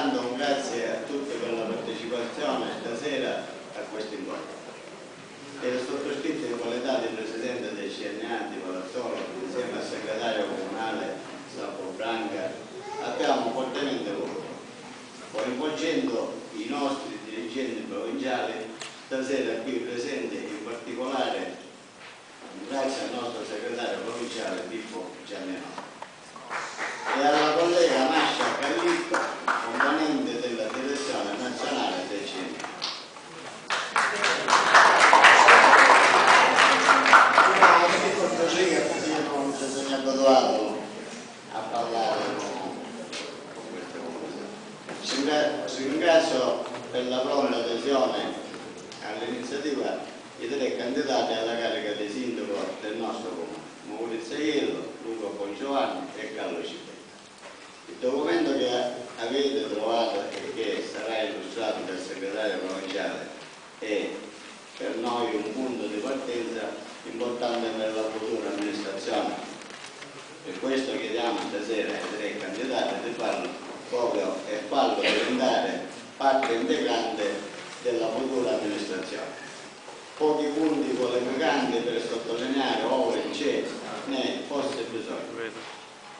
Pertanto un grazie a tutti per la partecipazione stasera a questo incontro. E sottoscritto in qualità di Presidente del CNA di Palazzolo, insieme al segretario comunale Sappo Branca, abbiamo fortemente voluto, coinvolgendo i nostri dirigenti provinciali stasera qui presenti, in particolare grazie al nostro segretario provinciale Pippo Giannino e alla collega Mascia Callisto, componente della direzione nazionale del CNA. non bisogna abituato a parlare con queste cose. Si ringrazio per la pronta adesione all'iniziativa i tre candidati alla carica di sindaco del nostro comune, Maurizio Iello, Luca Bongiovanni e Carlo Città. Il documento che avete trovato e che sarà illustrato dal segretario provinciale è per noi un punto di partenza importante per la futura amministrazione. Per questo chiediamo stasera ai tre candidati di farlo proprio e farlo diventare parte integrante della futura amministrazione. Pochi punti qualificanti per sottolineare ove c'è ne fosse bisogno.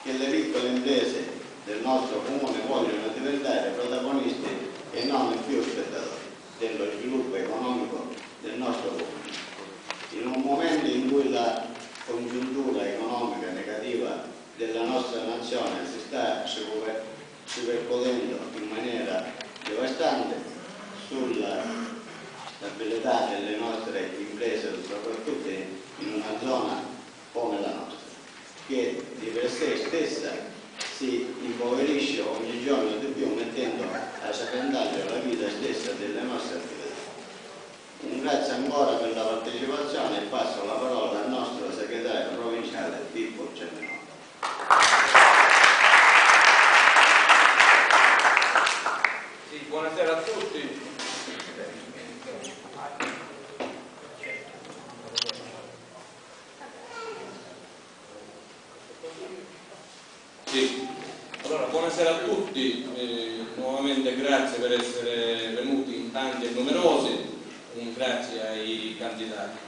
Che le piccole imprese del nostro comune vogliono diventare protagonisti e non più spettatori dello sviluppo economico del nostro comune. In un momento in cui la congiuntura economica negativa della nostra nazione si sta superponendo in maniera devastante sulla stabilità delle nostre imprese, soprattutto in una zona come la nostra, che di per sé stessa si impoverisce ogni giorno di più mettendo a secondario la vita stessa delle nostre attività. Un grazie ancora per la partecipazione e passo la parola al nostro segretario provinciale Pippo Cennino. Sì, buonasera a tutti. Sì. Allora, buonasera a tutti, eh, nuovamente grazie per essere venuti in tanti e numerosi, un grazie ai candidati.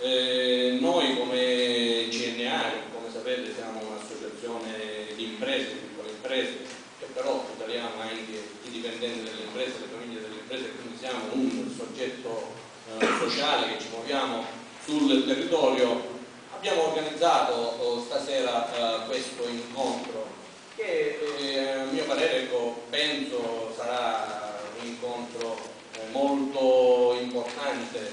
Eh, noi come CNA, come sapete, siamo un'associazione di imprese, piccole imprese, che però tuteliamo anche i dipendenti delle imprese, le famiglie delle imprese, quindi siamo un soggetto eh, sociale che ci muoviamo sul territorio. Abbiamo organizzato oh, stasera eh, questo incontro che eh, a mio parere ecco, penso sarà un incontro eh, molto importante,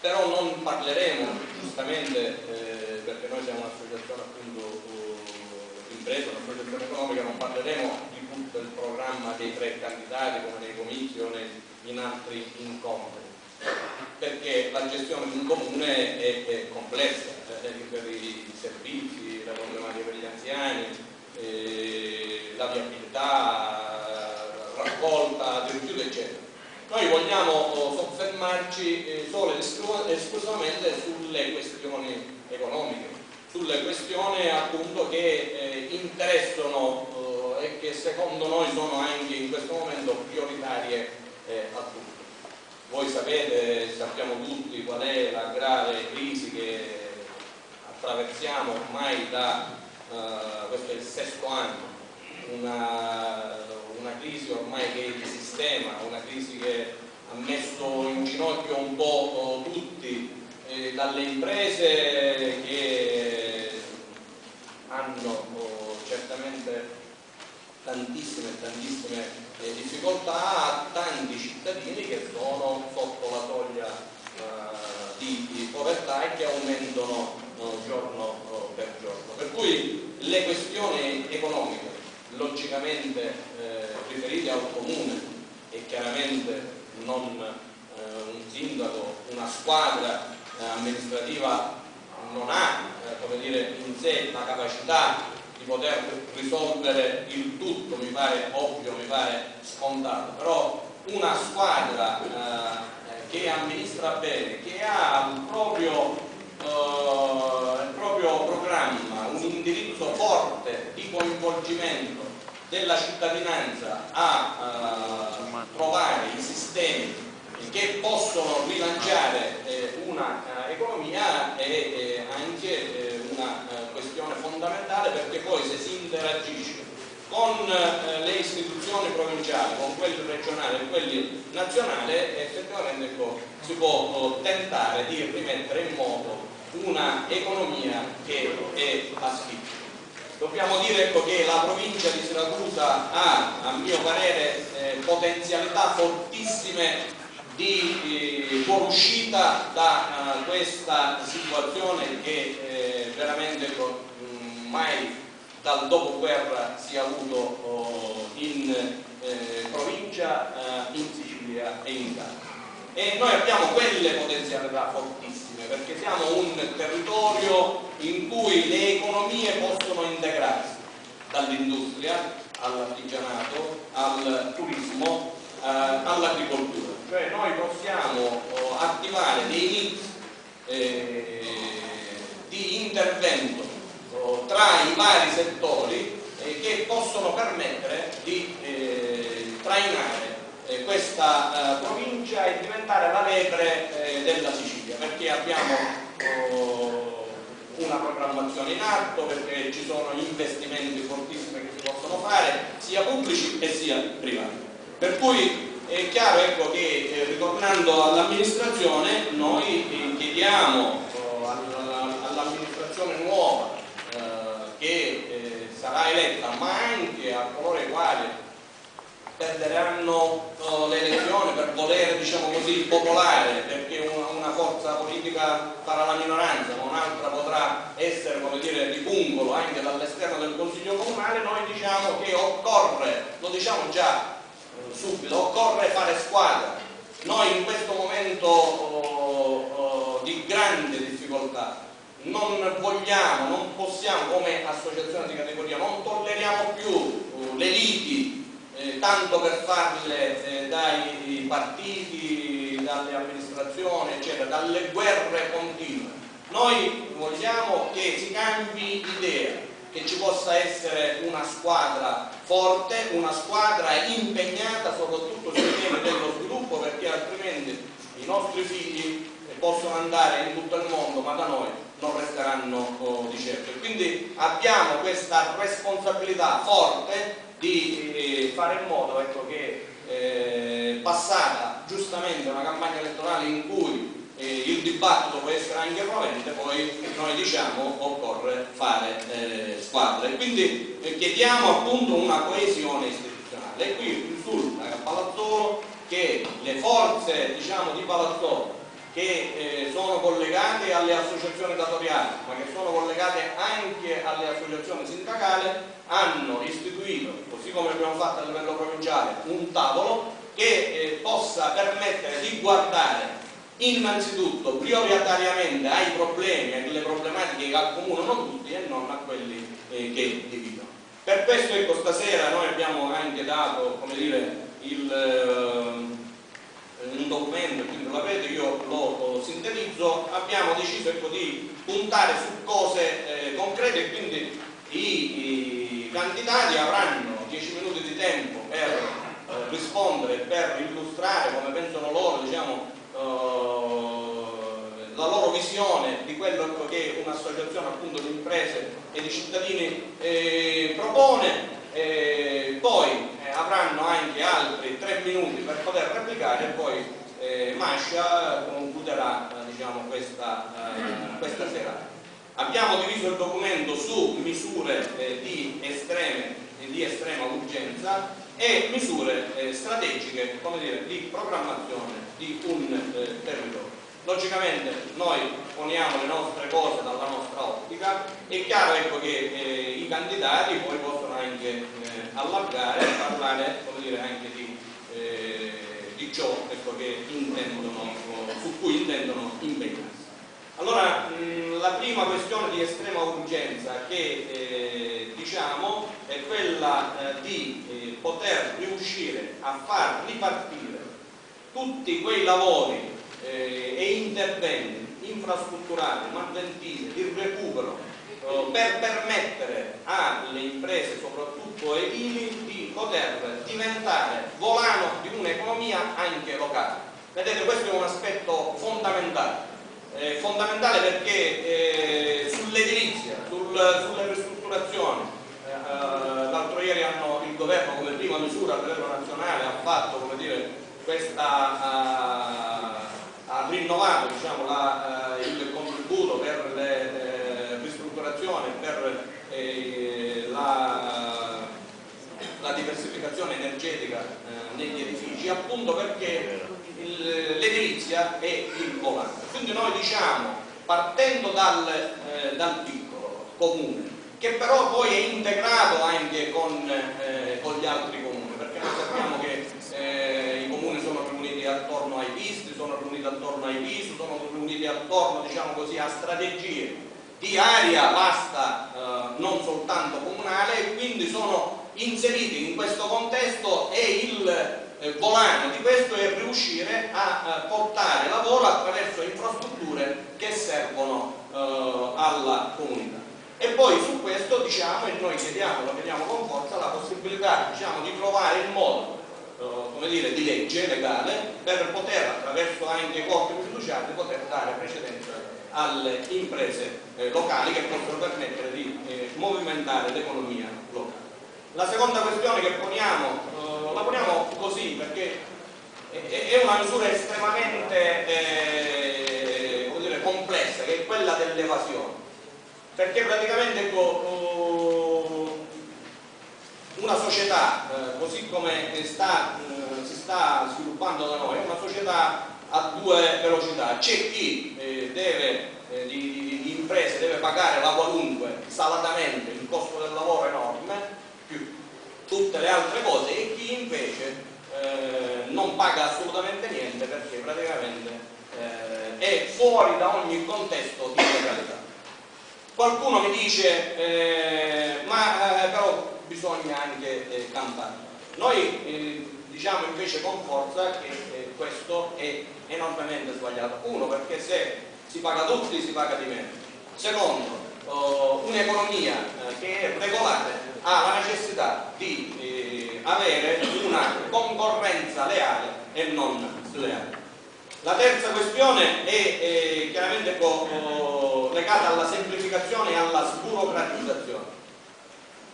però non parleremo giustamente, eh, perché noi siamo un'associazione appunto eh, impresa, un'associazione economica, non parleremo di tutto il programma dei tre candidati come nei comizi o in altri incontri, perché la gestione di un comune è, è complessa, eh, per i servizi, la problematica per gli anziani, eh, la viabilità, raccolta del rifiuto eccetera. Noi vogliamo oh, soffermarci eh, solo ed esclusivamente sulle questioni economiche, sulle questioni appunto che eh, interessano eh, e che secondo noi sono anche in questo momento prioritarie eh, a tutti. Voi sapete, sappiamo tutti qual è la grave crisi che attraversiamo ormai da uh, questo è il sesto anno, una, una, crisi ormai che è di sistema, una crisi che ha messo in ginocchio un po' tutti, eh, dalle imprese che hanno oh, certamente tantissime tantissime eh, difficoltà a tanti cittadini che sono sotto la soglia uh, di, di, povertà e che aumentano giorno per giorno. Per cui le questioni economiche, logicamente eh, riferite al comune e chiaramente non eh, un sindaco, una squadra eh, amministrativa non ha come dire, in sé la capacità di poter risolvere il tutto, mi pare ovvio, mi pare scontato, però una squadra eh, che amministra bene, che ha il proprio uh, il proprio programma, un indirizzo forte di coinvolgimento della cittadinanza a uh, trovare i sistemi che possono rilanciare eh, una uh, economia è eh, anche eh, una questione fondamentale perché poi se si interagisce con le istituzioni provinciali, con quelle regionali e quelle nazionali effettivamente ecco, si può tentare di rimettere in moto una economia che è asfittica. Dobbiamo dire ecco, che la provincia di Siracusa ha, a mio parere, eh, potenzialità fortissime di eh, fuoriuscita da uh, questa situazione che eh, veramente ecco, mh, mai dal dopoguerra si è avuto oh, in eh, provincia, eh, in Sicilia e in Italia. E noi abbiamo quelle potenzialità fortissime perché siamo un territorio in cui le economie possono integrarsi dall'industria all'artigianato, al turismo, eh, all'agricoltura. Cioè noi possiamo oh, attivare dei mix eh, di intervento oh, tra i vari settori eh, che possono permettere di eh, trainare eh, questa eh, provincia e diventare la lepre della Sicilia perché abbiamo oh, una programmazione in atto perché ci sono investimenti fortissimi che si possono fare sia pubblici che sia privati. Per cui è chiaro ecco, che eh, ritornando all'amministrazione noi eh, chiediamo oh, all'amministrazione nuova eh, che eh, sarà eletta ma anche a coloro i quali perderanno oh, le elezioni per volere diciamo così popolare perché una, una, forza politica farà la minoranza ma un'altra potrà essere come dire di pungolo anche dall'esterno del consiglio comunale noi diciamo che occorre lo diciamo già subito, occorre fare squadra. Noi in questo momento oh, oh, di grande difficoltà non vogliamo, non possiamo come associazione di categoria, non tolleriamo più oh, le liti eh, tanto per farle eh, dai partiti, dalle amministrazioni, eccetera, dalle guerre continue. Noi vogliamo che si cambi idea, che ci possa essere una squadra forte, una squadra impegnata soprattutto sui temi dello sviluppo perché altrimenti i nostri figli possono andare in tutto il mondo ma da noi non resteranno oh, di certo. Quindi abbiamo questa responsabilità forte di eh, fare in modo ecco, che eh, passata giustamente una campagna elettorale in cui eh, il dibattito può essere anche rovente, poi noi diciamo occorre fare eh, squadre. Quindi eh, chiediamo appunto una coesione istituzionale e qui risulta a Palazzolo che le forze diciamo, di Palazzolo che eh, sono collegate alle associazioni datoriali ma che sono collegate anche alle associazioni sindacali hanno istituito, così come abbiamo fatto a livello provinciale, un tavolo che eh, possa permettere di guardare innanzitutto prioritariamente ai problemi e alle problematiche che accomunano tutti e non a quelli eh, che dividono. Per questo ecco, stasera noi abbiamo anche dato come dire, il, eh, un documento, quindi lo avete, io lo, sintetizzo, abbiamo deciso ecco, di puntare su cose eh, concrete e quindi i, i, candidati avranno 10 minuti di tempo per eh, rispondere, per illustrare come pensano loro diciamo, eh, la loro visione di quello che un'associazione appunto di imprese e di cittadini eh, propone, eh, poi eh, avranno anche altri tre minuti per poter replicare e poi eh, Mascia concluderà diciamo, questa, questa serata. Abbiamo diviso il documento su misure di, estreme, di estrema urgenza e misure eh, strategiche dire, di programmazione di un eh, territorio. Logicamente noi poniamo le nostre cose dalla nostra ottica, è chiaro ecco, che eh, i candidati poi possono anche eh, allargare e parlare dire, anche di, eh, di ciò ecco, intendono, su cui intendono impegnarsi. Allora, mh, la prima questione di estrema urgenza che eh, diciamo è quella eh, di eh, poter riuscire a far ripartire tutti quei lavori eh, e interventi infrastrutturali, mantentivi, di recupero eh, per permettere alle imprese, soprattutto edili, di poter diventare volano di un'economia anche locale. Vedete, questo è un aspetto fondamentale. Eh, fondamentale perché eh, sull'edilizia, sul, sulle ristrutturazioni, eh, eh, l'altro ieri hanno, il governo come prima misura a livello nazionale ha fatto come dire, questa, uh, rinnovato diciamo, la, uh, il contributo per le ristrutturazioni, per eh, la, la, diversificazione energetica eh, negli edifici, appunto perché l'edilizia è il volante. Quindi noi diciamo, partendo dal, eh, dal piccolo comune, che però poi è integrato anche con, eh, con gli altri comuni, perché noi sappiamo che eh, i comuni sono riuniti attorno ai visti, sono riuniti attorno ai visti, attorno diciamo così, a strategie di area vasta eh, non soltanto comunale e quindi sono inseriti in questo contesto e il eh, volano di questo è riuscire a, a portare lavoro attraverso infrastrutture che servono eh, alla comunità. E poi su questo diciamo, e noi chiediamo, lo chiediamo con forza, la possibilità diciamo, di trovare il modo eh, come dire, di legge legale per poter attraverso anche i corpi fiduciari poter dare precedenza alle imprese eh, locali che possono permettere di eh, movimentare l'economia locale. La seconda questione che poniamo, eh, la poniamo così perché è, una misura estremamente eh, dire, complessa che è quella dell'evasione perché praticamente ecco, una società eh, così come sta, eh, si sta sviluppando da noi è una società a due velocità. C'è chi eh, deve eh, di, di, di, imprese deve pagare la qualunque salatamente il costo del lavoro enorme più tutte le altre cose e chi invece eh, non paga assolutamente niente perché praticamente eh, è fuori da ogni contesto di legalità Qualcuno mi dice, eh, ma eh, però bisogna anche eh, campare. Noi eh, diciamo invece con forza che eh, questo è enormemente sbagliato. Uno, perché se si paga tutti si paga di meno. Secondo, oh, un'economia eh, che è regolata ha la necessità di avere una concorrenza leale e non sleale. La terza questione è, è chiaramente co, legata alla semplificazione e alla sburocratizzazione.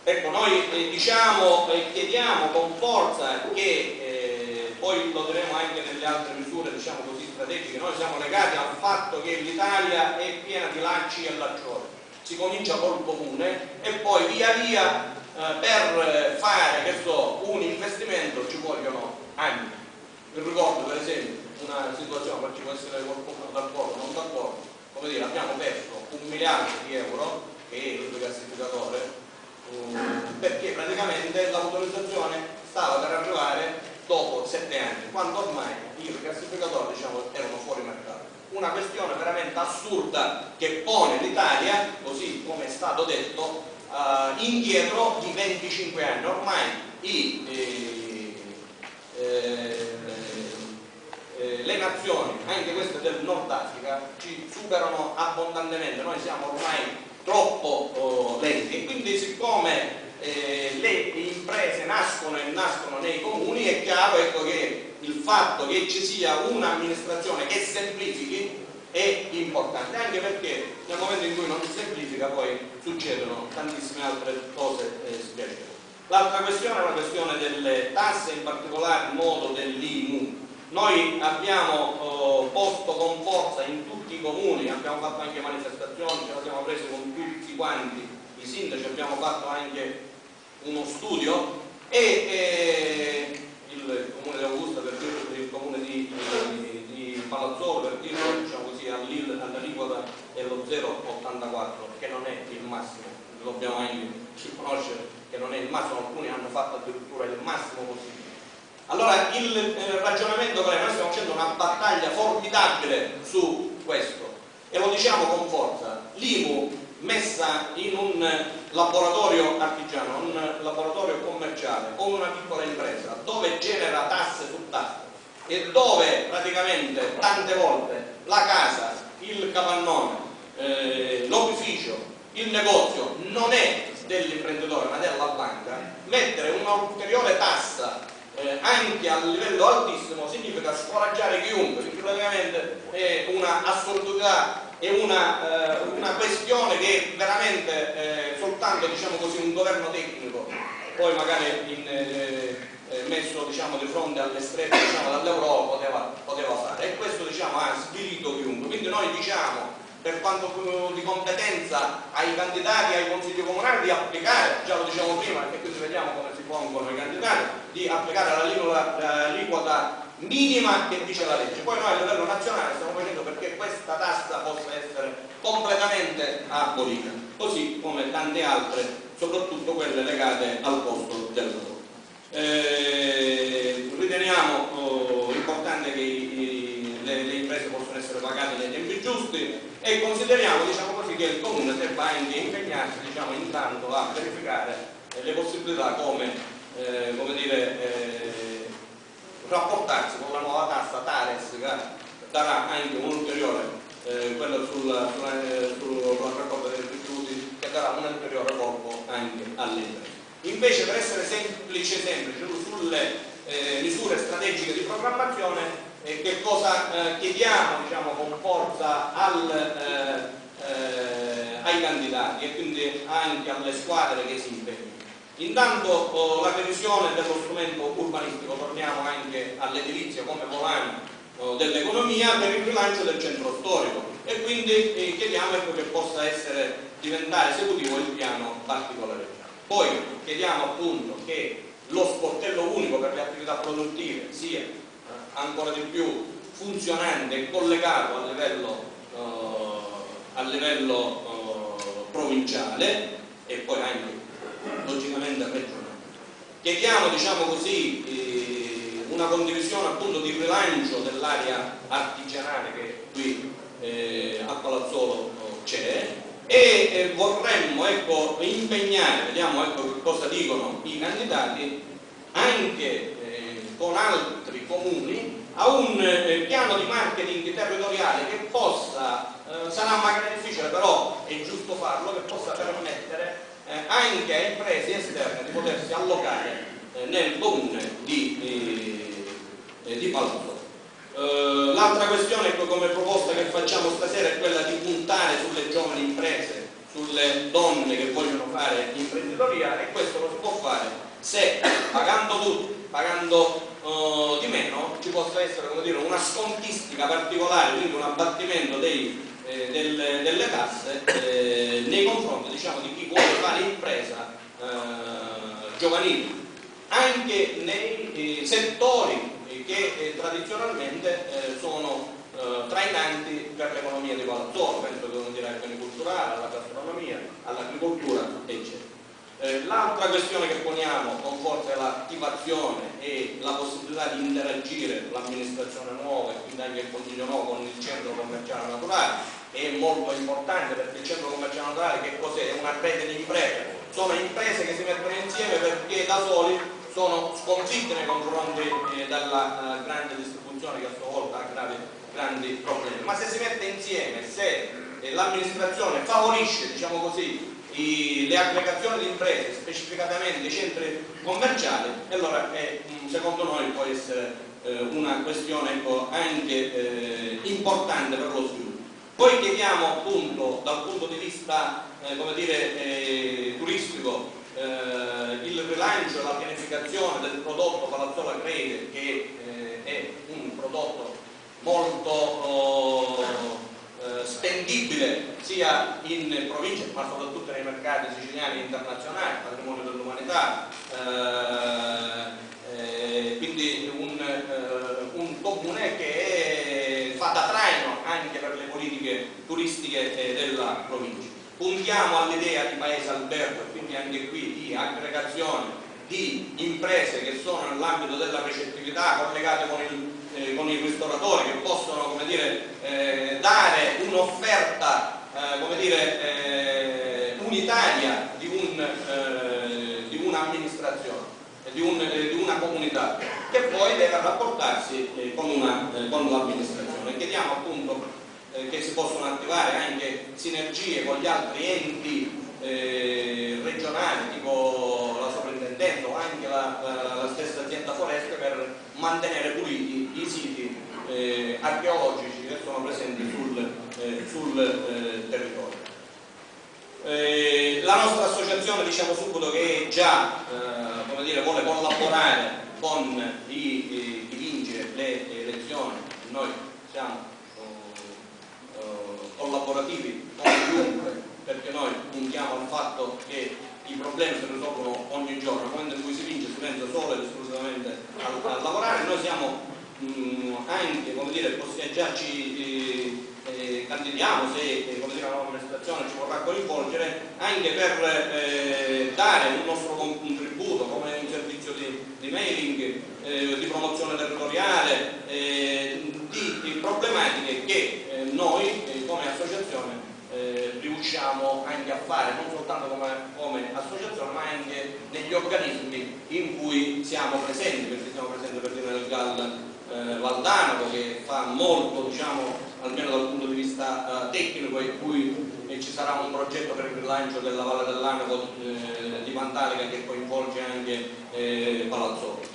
Ecco, noi eh, diciamo e chiediamo con forza che eh, poi lo diremo anche nelle altre misure diciamo così strategiche, noi siamo legati al fatto che l'Italia è piena di lacci e laccioli. Si comincia col comune e poi via via eh, per fare so, un investimento ci vogliono anni. Vi ricordo per esempio una situazione, poi ci può essere qualcuno d'accordo, non d'accordo, come dire, abbiamo perso un miliardo di euro, che è il rigassificatore, um, perché praticamente l'autorizzazione stava per arrivare dopo sette anni, quando ormai i rigassificatori diciamo, erano fuori mercato. Una questione veramente assurda che pone l'Italia, così come è stato detto, uh, indietro di 25 anni. Ormai i, eh, eh, eh, le nazioni, anche queste del Nord Africa, ci superano abbondantemente, noi siamo ormai troppo oh, lenti. E quindi siccome eh, le imprese nascono e nascono nei comuni è chiaro ecco, che il fatto che ci sia un'amministrazione che semplifichi è importante, anche perché nel momento in cui non si semplifica poi succedono tantissime altre cose eh. L'altra questione è la questione delle tasse, in particolare il modo dell'IMU, noi abbiamo eh, posto con forza in tutti i comuni, abbiamo fatto anche manifestazioni, ce la siamo prese con tutti quanti i sindaci, abbiamo fatto anche uno studio e eh, il comune di Augusta per dirlo, il comune di, di, di Palazzolo per dirlo diciamo così all'aliquota è lo 0,84 che non è il massimo, dobbiamo anche riconoscere che non è il massimo, alcuni hanno fatto addirittura il massimo possibile allora il eh, ragionamento qual è? Noi stiamo facendo una battaglia formidabile su questo e lo diciamo con forza. L'IMU messa in un laboratorio artigiano, un laboratorio commerciale o una piccola impresa dove genera tasse su tasse e dove praticamente tante volte la casa, il capannone, eh, l'opificio il negozio non è dell'imprenditore ma della banca, mettere un'ulteriore tassa eh, anche a livello altissimo significa scoraggiare chiunque, quindi praticamente è una assurdità, è una, eh, una questione che veramente eh, soltanto diciamo così, un governo tecnico, poi magari in, eh, eh, messo diciamo, di fronte alle strette diciamo, dall'Europa poteva, poteva, fare. E questo diciamo, ha spirito chiunque, quindi noi diciamo per quanto di competenza ai candidati ai consigli comunali di applicare, già lo diciamo prima e quindi vediamo come si pongono i candidati, di applicare l'aliquota minima che dice la legge. Poi noi a livello nazionale stiamo facendo perché questa tassa possa essere completamente abolita, così come tante altre, soprattutto quelle legate al costo del lavoro. Eh, riteniamo oh, importante che i, le, le imprese possano essere pagate nei tempi giusti e consideriamo diciamo così, che il comune debba anche impegnarsi diciamo, intanto a verificare eh, le possibilità come, eh, come dire, eh, rapportarsi con la nuova tassa TARES che darà anche un ulteriore eh, quello sul, sul, sul, sul raccolta dei rifiuti che darà un ulteriore corpo anche all'impresa. Invece per essere semplice semplice sulle eh, misure strategiche di programmazione eh, che cosa eh, chiediamo diciamo, con forza al, eh, eh, ai candidati e quindi anche alle squadre che si impegnano. Intanto oh, la previsione dello strumento urbanistico, torniamo anche all'edilizia come volano oh, dell'economia per il rilancio del centro storico e quindi eh, chiediamo ecco, che possa essere, diventare esecutivo il piano particolare. Poi chiediamo appunto che lo sportello unico per le attività produttive sia ancora di più funzionante e collegato a livello, uh, a livello uh, provinciale e poi anche logicamente regionale. Chiediamo diciamo così, eh, una condivisione appunto di rilancio dell'area artigianale che qui eh, a Palazzolo c'è e eh, vorremmo ecco, impegnare, vediamo ecco, cosa dicono i candidati, anche con altri comuni a un eh, piano di marketing territoriale che possa, eh, sarà magari difficile però è giusto farlo, che possa permettere eh, anche a imprese esterne di potersi allocare eh, nel comune di, eh, di Palazzo. L'altra questione come proposta che facciamo stasera è quella di puntare sulle giovani imprese, sulle donne che vogliono fare imprenditoria e questo lo si può fare se pagando tutti, pagando uh, di meno ci possa essere dire, una scontistica particolare, quindi un abbattimento dei, eh, del, delle tasse eh, nei confronti diciamo, di chi vuole fare impresa eh, giovanile, anche nei eh, settori che eh, tradizionalmente sono trainanti per l'economia di Palazzolo, penso che dire ai beni culturali, alla gastronomia, all'agricoltura, eccetera. Eh, l'altra questione che poniamo è l'attivazione e la possibilità di interagire l'amministrazione nuova e quindi anche il Consiglio nuovo con il centro commerciale naturale. È molto importante perché il centro commerciale naturale che cos'è? È una rete di imprese, sono imprese che si mettono insieme perché da soli sono sconfitte nei confronti eh, della eh, grande distribuzione che a sua volta ha gravi, grandi problemi, ma se si mette insieme, se l'amministrazione favorisce diciamo così, i, le aggregazioni di imprese, specificatamente i centri commerciali, allora è, mm, secondo noi può essere eh, una questione ecco, anche eh, importante per lo sviluppo. Poi chiediamo appunto dal punto di vista eh, dire, eh, turistico eh, il rilancio e la pianificazione del prodotto Palazzola Crede che eh, è un prodotto molto oh, eh, spendibile sia in provincia ma soprattutto nei mercati siciliani e internazionali, patrimonio dell'umanità, eh, eh, quindi un, eh, un, comune che fa da traino anche per le politiche turistiche eh, della provincia. Puntiamo all'idea di paese albergo e quindi anche qui di aggregazione di imprese che sono nell'ambito della recettività collegate con il eh, con i ristoratori che possono come dire, eh, dare un'offerta eh, come dire, eh, unitaria di, un, eh, un'amministrazione, di, un, di, una comunità che poi deve rapportarsi con, l'amministrazione. Chiediamo appunto che si possono attivare anche sinergie con gli altri enti regionali, tipo la sovrintendenza o anche la, la, stessa azienda foreste per mantenere puliti i siti eh, archeologici che sono presenti sul, eh, sul eh, territorio. Eh, la nostra associazione diciamo subito che già come dire, vuole collaborare con chi, vince le elezioni, noi siamo collaborativi con chiunque perché noi puntiamo al fatto che i problemi si risolvono ogni giorno, momento in cui si vince si pensa solo ed esclusivamente a, a lavorare, noi siamo mh, mm, anche, come dire, già ci eh, eh, candidiamo se eh, come dire, la nuova amministrazione ci vorrà coinvolgere anche per eh, dare un nostro contributo come un servizio di, di mailing, eh, di promozione territoriale, eh, di, di, problematiche che noi come associazione eh, riusciamo anche a fare, non soltanto come, come, associazione, ma anche negli organismi in cui siamo presenti, perché siamo presenti per dire nel GAL eh, Valdanaco che fa molto, diciamo, almeno dal punto di vista eh, tecnico, in cui eh, ci sarà un progetto per il rilancio della Valle dell'Anaco eh, di Pantalica che coinvolge anche eh, Palazzolo.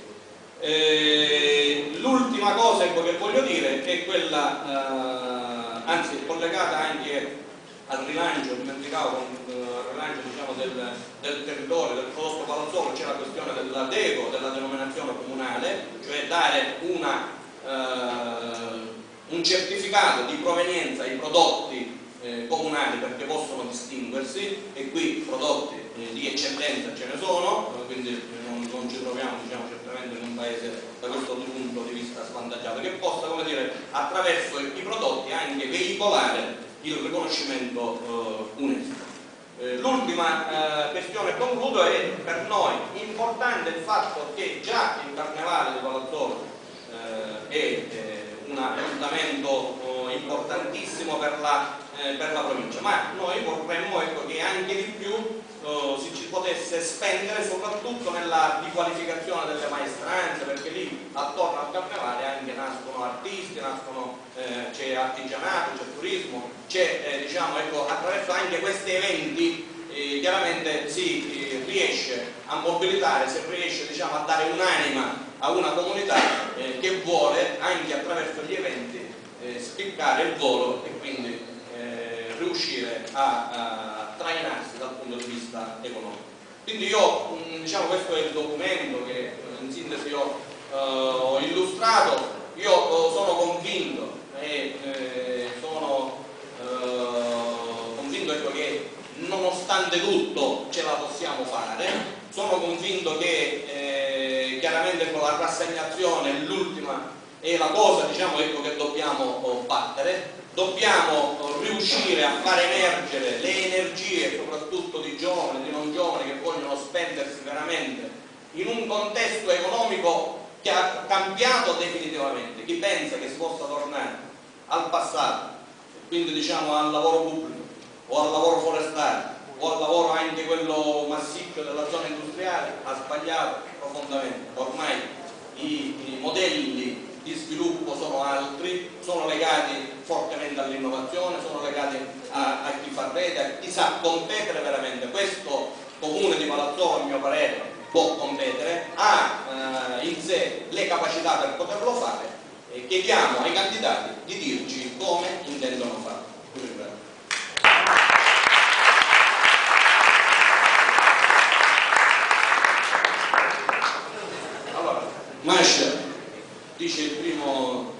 L'ultima cosa ecco, che voglio dire è quella, anzi collegata anche al rilancio, dimenticavo, al eh, rilancio diciamo, del, del, territorio, del prodotto palazzolo, c'è la questione della DECO, della denominazione comunale, cioè dare una, eh, un certificato di provenienza ai prodotti eh, comunali perché possono distinguersi e qui prodotti eh, di eccellenza ce ne sono, quindi non, non ci troviamo diciamo, certamente in un paese da questo punto di vista svantaggiato, che possa dire, attraverso i prodotti anche veicolare il riconoscimento eh, UNESCO. Eh, l'ultima eh, questione concludo è per noi importante il fatto che già il Carnevale di Palazzolo eh, è eh, un appuntamento eh, importantissimo per la, per la, provincia, ma noi vorremmo ecco, che anche di più si ci potesse spendere soprattutto nella riqualificazione delle maestranze, perché lì attorno al carnevale anche nascono artisti, nascono, eh, c'è artigianato, c'è turismo, c'è eh, diciamo, ecco, attraverso anche questi eventi eh, chiaramente si eh, riesce a mobilitare, si riesce diciamo, a dare un'anima a una comunità eh, che vuole anche attraverso gli eventi eh, spiccare il volo e quindi riuscire a, a trainarsi dal punto di vista economico. Quindi io, mm, diciamo, questo è il documento che in sintesi ho, uh, ho illustrato, io uh, sono convinto e eh, sono uh, convinto ecco, che nonostante tutto ce la possiamo fare, sono convinto che eh, chiaramente con la rassegnazione l'ultima è la cosa diciamo, ecco, che dobbiamo battere, dobbiamo riuscire a far emergere le energie soprattutto di giovani, di non giovani che vogliono spendersi veramente in un contesto economico che ha cambiato definitivamente. Chi pensa che si possa tornare al passato, quindi diciamo al lavoro pubblico o al lavoro forestale o al lavoro anche quello massiccio della zona industriale, ha sbagliato profondamente. Ormai i, i modelli di sviluppo sono altri, sono legati fortemente all'innovazione, sono legati a, a, chi fa rete, a chi sa competere veramente. Questo comune di Palazzolo, a mio parere, può competere, ha eh, in sé le capacità per poterlo fare e chiediamo ai candidati di dirci come intendono farlo. Allora, Masha dice il primo,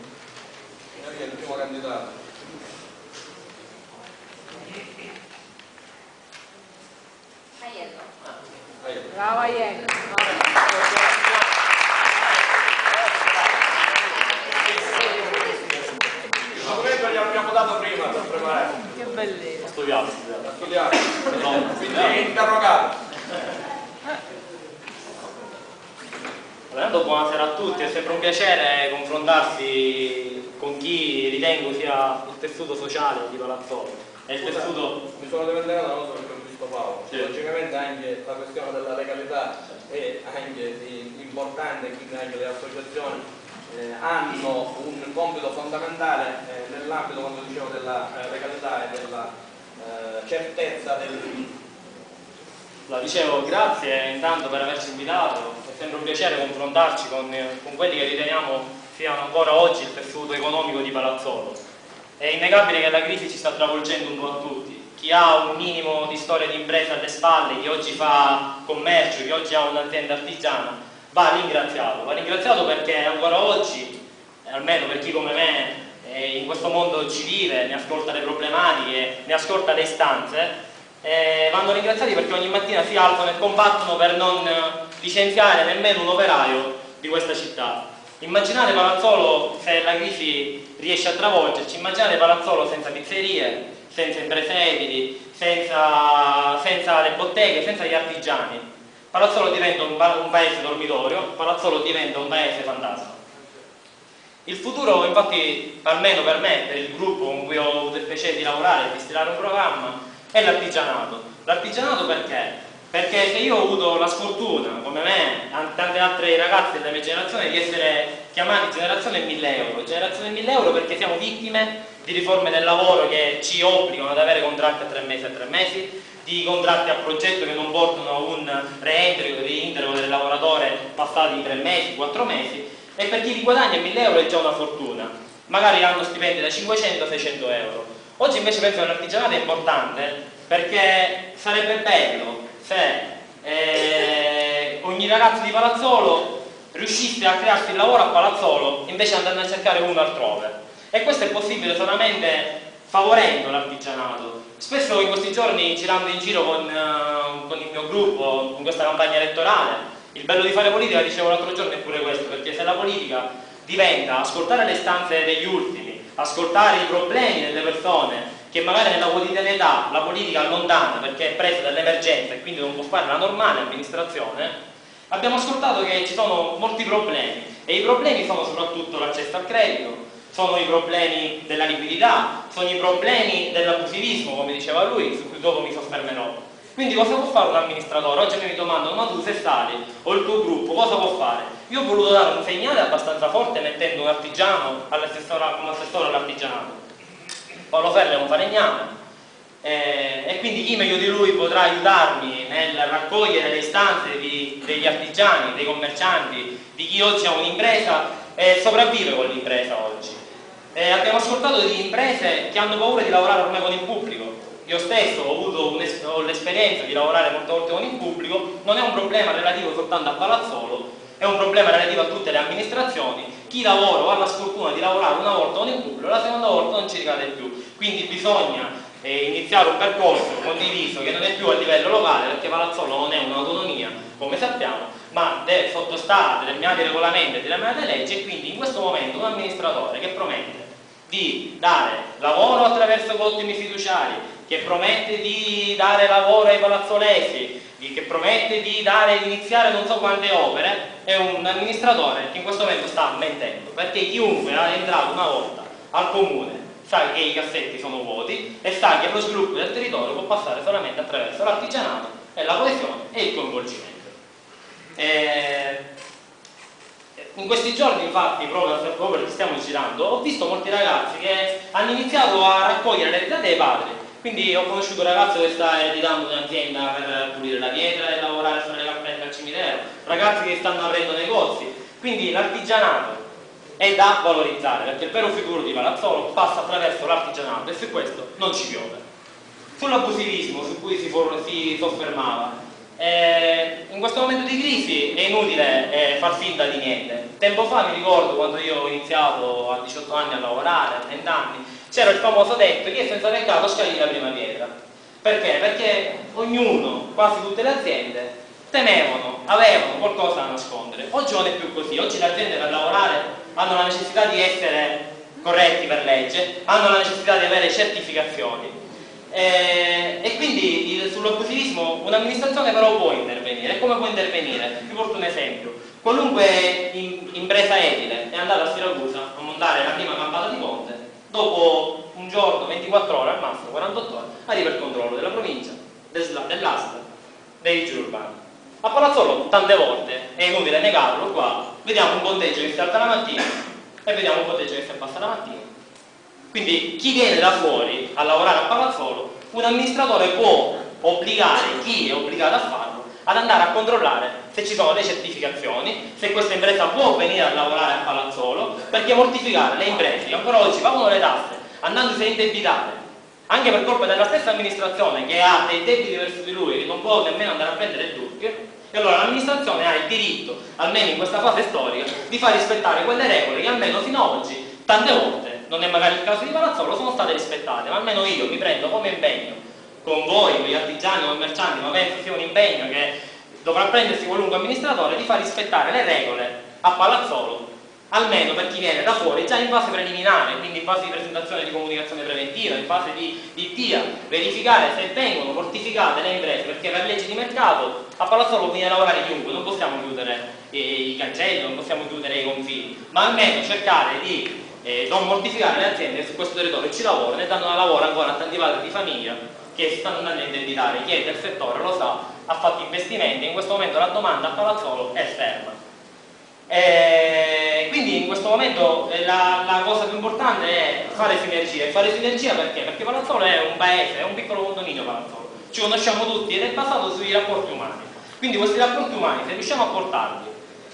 il primo candidato. Aiello. Aiello. Bravo Aiello. Il documento glielo abbiamo dato prima per preparare. Che bellezza. Studiato, Ha studiato. Quindi è interrogato. Intanto buonasera a tutti, è sempre un piacere confrontarsi con chi ritengo sia il tessuto sociale di Palazzolo. È il Scusa, tessuto... Mi sono dimenticato una cosa perché ho visto Paolo. Sì. Logicamente anche la questione della legalità è anche di- importante, quindi anche le associazioni eh, hanno un compito fondamentale eh, nell'ambito, come dicevo, della eh, legalità e della eh, certezza del... La dicevo, grazie intanto per averci invitato, è sempre un piacere confrontarci con, con quelli che riteniamo siano ancora oggi il tessuto economico di Palazzolo. È innegabile che la crisi ci sta travolgendo un po' a tutti. Chi ha un minimo di storia di impresa alle spalle, chi oggi fa commercio, chi oggi ha un'azienda artigiana, va ringraziato. Va ringraziato perché ancora oggi, almeno per chi come me in questo mondo ci vive, ne ascolta le problematiche, ne ascolta le istanze, eh, vanno ringraziati perché ogni mattina si alzano e combattono per non licenziare nemmeno un operaio di questa città. Immaginate Palazzolo se la crisi riesce a travolgerci, immaginate Palazzolo senza pizzerie, senza imprese edili, senza, senza le botteghe, senza gli artigiani. Palazzolo diventa un, un paese dormitorio, Palazzolo diventa un paese fantasma. Il futuro, infatti, almeno per me, per il gruppo con cui ho avuto il piacere di lavorare e di stilare un programma, è l'artigianato. L'artigianato perché? Perché se io ho avuto la sfortuna, come me, tante altre ragazze della mia generazione, di essere chiamati generazione 1000 euro, generazione 1000 euro perché siamo vittime di riforme del lavoro che ci obbligano ad avere contratti a tre mesi a tre mesi, di contratti a progetto che non portano a un reintegro del lavoratore passati tre mesi, quattro mesi, e per chi li guadagna 1000 euro è già una fortuna, magari hanno stipendi da 500 a 600 euro. Oggi invece penso che l'artigianato è importante perché sarebbe bello se eh, ogni ragazzo di Palazzolo riuscisse a crearsi il lavoro a Palazzolo invece andando a cercare uno altrove. E questo è possibile solamente favorendo l'artigianato. Spesso in questi giorni girando in giro con, uh, con il mio gruppo in questa campagna elettorale il bello di fare politica, dicevo l'altro giorno, è pure questo, perché se la politica diventa ascoltare le stanze degli ultimi, ascoltare i problemi delle persone, che magari nella quotidianità la politica allontana perché è presa dall'emergenza e quindi non può fare la normale amministrazione, abbiamo ascoltato che ci sono molti problemi e i problemi sono soprattutto l'accesso al credito, sono i problemi della liquidità, sono i problemi dell'abusivismo, come diceva lui, su cui dopo mi soffermerò. Quindi cosa può fare un amministratore? Oggi mi domandano, ma tu se sali o il tuo gruppo, cosa può fare? Io ho voluto dare un segnale abbastanza forte mettendo un artigiano come assessore all'artigianato. Paolo Ferre è un falegname eh, e quindi chi meglio di lui potrà aiutarmi nel raccogliere le istanze di, degli artigiani, dei commercianti, di chi oggi ha un'impresa e sopravvive con l'impresa oggi. Eh, abbiamo ascoltato di imprese che hanno paura di lavorare ormai con il pubblico, io stesso ho avuto l'esperienza di lavorare molte volte con il pubblico, non è un problema relativo soltanto a Palazzolo, è un problema relativo a tutte le amministrazioni. Chi lavora ha la sfortuna di lavorare una volta con il pubblico, la seconda volta non ci ricade più. Quindi bisogna eh, iniziare un percorso condiviso che non è più a livello locale, perché Palazzolo non è un'autonomia, come sappiamo, ma deve sottostare a determinati regolamenti e determinate leggi e quindi in questo momento un amministratore che promette di dare lavoro attraverso ottimi fiduciari, che promette di dare lavoro ai palazzolesi, che promette di, dare, iniziare non so quante opere, è un amministratore che in questo momento sta mentendo, perché chiunque è entrato una volta al comune sa che i cassetti sono vuoti e sa che lo sviluppo del territorio può passare solamente attraverso l'artigianato e la coesione e il coinvolgimento. E in questi giorni infatti, proprio, proprio perché stiamo girando, ho visto molti ragazzi che hanno iniziato a raccogliere le date dei padri quindi ho conosciuto un ragazzo che sta ereditando un'azienda per pulire la pietra e lavorare sulle cappelle al cimitero, ragazzi che stanno aprendo negozi. Quindi l'artigianato è da valorizzare, perché il vero futuro di Palazzolo passa attraverso l'artigianato e su questo non ci piove. Sull'abusivismo su cui si, si soffermava, eh, in questo momento di crisi è inutile eh, far finta di niente. Tempo fa mi ricordo quando io ho iniziato a 18 anni a lavorare, a 20 anni, c'era il famoso detto chi è senza peccato scagli la prima pietra. Perché? Perché ognuno, quasi tutte le aziende, temevano, avevano qualcosa da nascondere. Oggi non è più così, oggi le aziende per lavorare hanno la necessità di essere corretti per legge, hanno la necessità di avere certificazioni. Eh, e quindi sull'abusivismo un'amministrazione però può intervenire. Come può intervenire? Vi porto un esempio. Qualunque impresa edile è andata a Siracusa a montare la prima campata di ponte dopo un giorno, 24 ore al massimo, 48 ore, arriva il controllo della provincia, dell'asta, dei vigili urbani. A Palazzolo tante volte, è inutile negarlo qua, vediamo un ponteggio che si alza la mattina e vediamo un ponteggio che si abbassa la mattina. Quindi chi viene da fuori a lavorare a Palazzolo, un amministratore può obbligare chi è obbligato a farlo ad andare a controllare se ci sono le certificazioni, se questa impresa può venire a lavorare a Palazzolo, perché mortificare le imprese che ancora oggi pagano le tasse andandosi a indebitare, anche per colpa della stessa amministrazione che ha dei debiti verso di lui che non può nemmeno andare a prendere il DURC, e allora l'amministrazione ha il diritto, almeno in questa fase storica, di far rispettare quelle regole che almeno fino ad oggi, tante volte, non è magari il caso di Palazzolo, sono state rispettate, ma almeno io mi prendo come impegno con voi, con gli artigiani, con i commercianti, ma penso sia un impegno che dovrà prendersi qualunque amministratore di far rispettare le regole a Palazzolo, almeno per chi viene da fuori, già in fase preliminare, quindi in fase di presentazione di comunicazione preventiva, in fase di, di TIA, verificare se vengono mortificate le imprese, perché per legge di mercato a Palazzolo viene a lavorare chiunque, non possiamo chiudere i, i cancelli, non possiamo chiudere i confini, ma almeno cercare di eh, non mortificare le aziende su questo territorio ci lavorano e danno lavoro ancora a tanti padri di famiglia che andando a indebitare, chi è del settore lo sa, ha fatto investimenti, in questo momento la domanda a Palazzolo è ferma. E quindi in questo momento eh, la, la, cosa più importante è fare sinergia. E fare sinergia perché? Perché Palazzolo è un paese, è un piccolo condominio Palazzolo. Ci conosciamo tutti ed è basato sui rapporti umani. Quindi questi rapporti umani, se riusciamo a portarli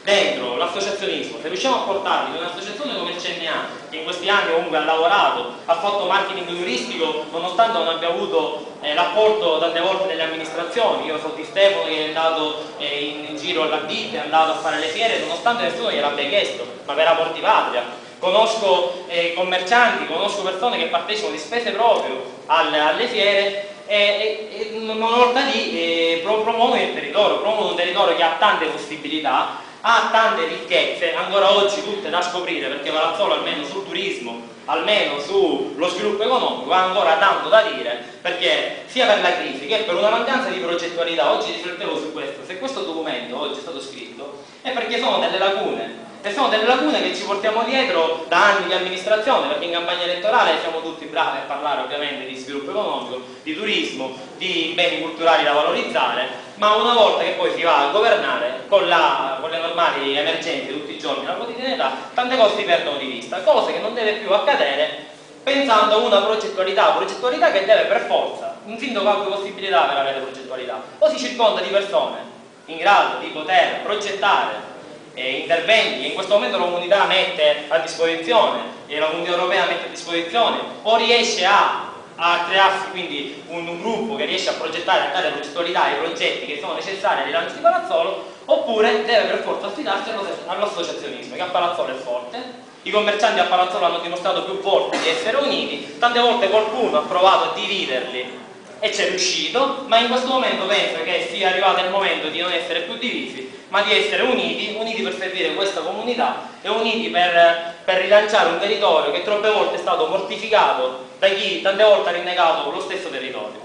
dentro l'associazionismo, se riusciamo a portarli in un'associazione come il CNA, che in questi anni comunque ha lavorato, ha fatto marketing turistico, nonostante non abbia avuto eh, l'apporto tante volte delle amministrazioni, io so di Stefano che è andato eh, in, giro alla ditta, è andato a fare le fiere, nonostante nessuno gliel'abbia chiesto, ma per amor di patria. Conosco eh, commercianti, conosco persone che partecipano di spese proprio alle, alle fiere e, e, e una volta lì eh, promuovono il territorio, promuovono un territorio che ha tante possibilità ha tante ricchezze, ancora oggi tutte da scoprire, perché Palazzolo almeno sul turismo, almeno sullo sviluppo economico ha ancora tanto da dire, perché sia per la crisi che per una mancanza di progettualità, oggi riflettevo su questo, se questo documento oggi è stato scritto è perché sono delle lacune e sono delle lacune che ci portiamo dietro da anni di amministrazione, perché in campagna elettorale siamo tutti bravi a parlare ovviamente di sviluppo economico, di turismo, di beni culturali da valorizzare, ma una volta che poi si va a governare con, la, con le normali emergenze tutti i giorni, la quotidianità, tante cose si perdono di vista, cose che non deve più accadere pensando a una progettualità, progettualità che deve per forza, un sindaco ha possibilità per avere progettualità, o si circonda di persone in grado di poter progettare eh, interventi che in questo momento la comunità mette a disposizione e la comunità europea mette a disposizione o riesce a, a crearsi quindi un, un, gruppo che riesce a progettare, a dare progettualità ai progetti che sono necessari al rilancio di Palazzolo oppure deve per forza affidarsi all'associazionismo che a Palazzolo è forte. I commercianti a Palazzolo hanno dimostrato più volte di essere uniti. Tante volte qualcuno ha provato a dividerli e c'è riuscito ma in questo momento penso che sia arrivato il momento di non essere più divisi ma di essere uniti, uniti per servire questa comunità e uniti per, per rilanciare un territorio che troppe volte è stato mortificato da chi tante volte ha rinnegato lo stesso territorio.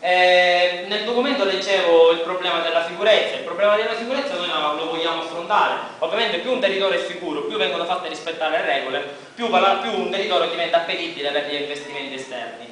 Eh, nel documento leggevo il problema della sicurezza, il problema della sicurezza noi lo vogliamo affrontare, ovviamente più un territorio è sicuro, più vengono fatte rispettare le regole, più, più un territorio diventa appetibile per gli investimenti esterni.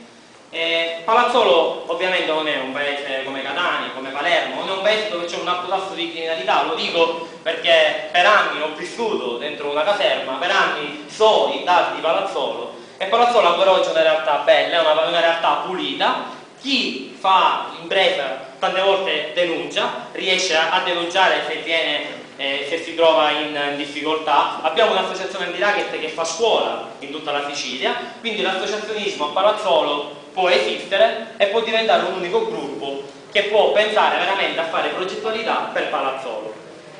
Eh, Palazzolo ovviamente non è un paese come Catania, come Palermo, non è un paese dove c'è un alto tasso di criminalità, lo dico perché per anni ho vissuto dentro una caserma, per anni so i dati di Palazzolo e Palazzolo ancora oggi è una realtà bella, è una, una realtà pulita, chi fa impresa tante volte denuncia, riesce a denunciare se, viene, eh, se si trova in, difficoltà. Abbiamo un'associazione anti-racket che fa scuola in tutta la Sicilia, quindi l'associazionismo a Palazzolo esistere e può diventare un unico gruppo che può pensare veramente a fare progettualità per Palazzolo.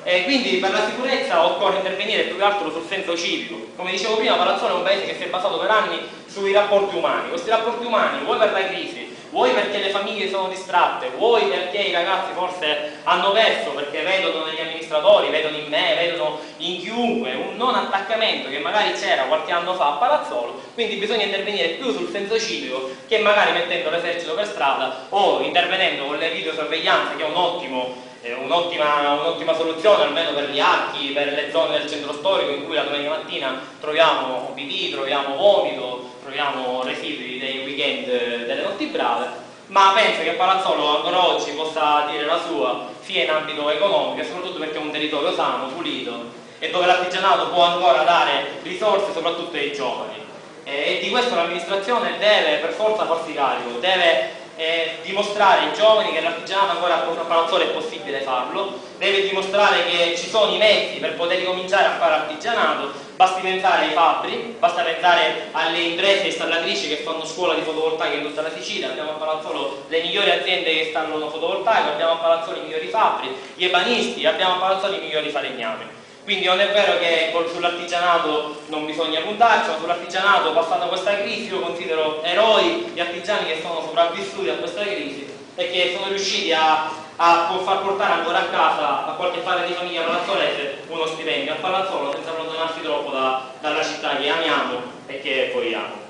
E quindi per la sicurezza occorre intervenire più che altro sul senso civico. Come dicevo prima, Palazzolo è un paese che si è basato per anni sui rapporti umani. Questi rapporti umani, vuoi per la crisi, vuoi perché le famiglie sono distratte, vuoi perché i ragazzi forse hanno perso, perché vedono negli amministratori, vedono in me, vedono in chiunque un non attaccamento che magari c'era qualche anno fa a Palazzolo, quindi bisogna intervenire più sul senso civico che magari mettendo l'esercito per strada o intervenendo con le videosorveglianze che è un ottimo un'ottima, un soluzione almeno per gli archi, per le zone del centro storico in cui la domenica mattina troviamo OBD, troviamo vomito, troviamo residui dei weekend delle notti brave ma penso che Palazzolo ancora oggi possa dire la sua sia in ambito economico e soprattutto perché è un territorio sano, pulito e dove l'artigianato può ancora dare risorse soprattutto ai giovani. E di questo l'amministrazione deve per forza farsi carico, deve eh, dimostrare ai giovani che l'artigianato ancora a Palazzolo è possibile farlo, deve dimostrare che ci sono i mezzi per poter ricominciare a fare artigianato, basti pensare ai fabbri, basta pensare alle imprese installatrici che fanno scuola di fotovoltaica in tutta la Sicilia, abbiamo a Palazzolo le migliori aziende che installano fotovoltaico, abbiamo a Palazzolo i migliori fabbri, gli ebanisti, abbiamo a Palazzolo i migliori falegnami. Quindi non è vero che sull'artigianato non bisogna puntarci, ma sull'artigianato passata questa crisi io considero eroi gli artigiani che sono sopravvissuti a questa crisi e che sono riusciti a, a far portare ancora a casa a qualche padre di famiglia palazzolese uno stipendio a Palazzolo senza allontanarsi troppo da, dalla città che amiamo e che vogliamo.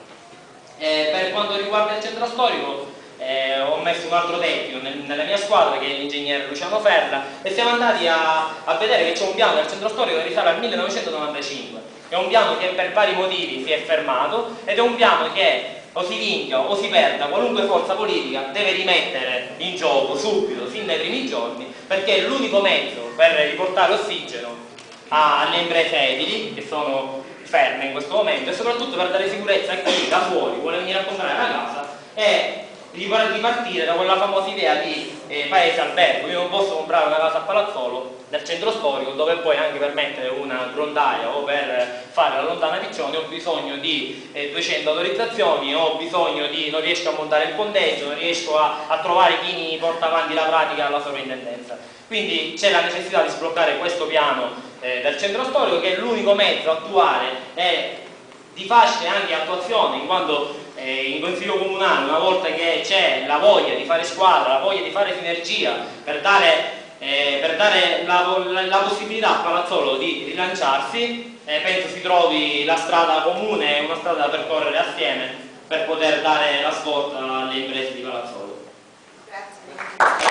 E per quanto riguarda il centro storico, eh, ho messo un altro tecnico nel, nella mia squadra che è l'ingegnere Luciano Ferra e siamo andati a, a vedere che c'è un piano del centro storico che risale al 1995 è un piano che per vari motivi si è fermato ed è un piano che o si vinca o si perda qualunque forza politica deve rimettere in gioco subito, fin dai primi giorni perché è l'unico mezzo per riportare ossigeno alle imprese edili che sono ferme in questo momento e soprattutto per dare sicurezza a chi da fuori vuole venire a comprare la casa e ripartire da quella famosa idea di eh, paese albergo. Io non posso comprare una casa a Palazzolo nel centro storico dove poi anche per mettere una grondaia o per fare la lontana piccione ho bisogno di eh, 200 autorizzazioni, ho bisogno di, non riesco a montare il ponteggio, non riesco a, a trovare chi mi porta avanti la pratica alla sovrintendenza. Quindi c'è la necessità di sbloccare questo piano eh, del centro storico che è l'unico mezzo attuale e di facile anche attuazione in quanto eh, in consiglio comunale una volta che c'è la voglia di fare squadra, la voglia di fare sinergia per dare, eh, per dare la, la, la, possibilità a Palazzolo di rilanciarsi eh, penso si trovi la strada comune, una strada da percorrere assieme per poter dare la svolta alle imprese di Palazzolo. Grazie.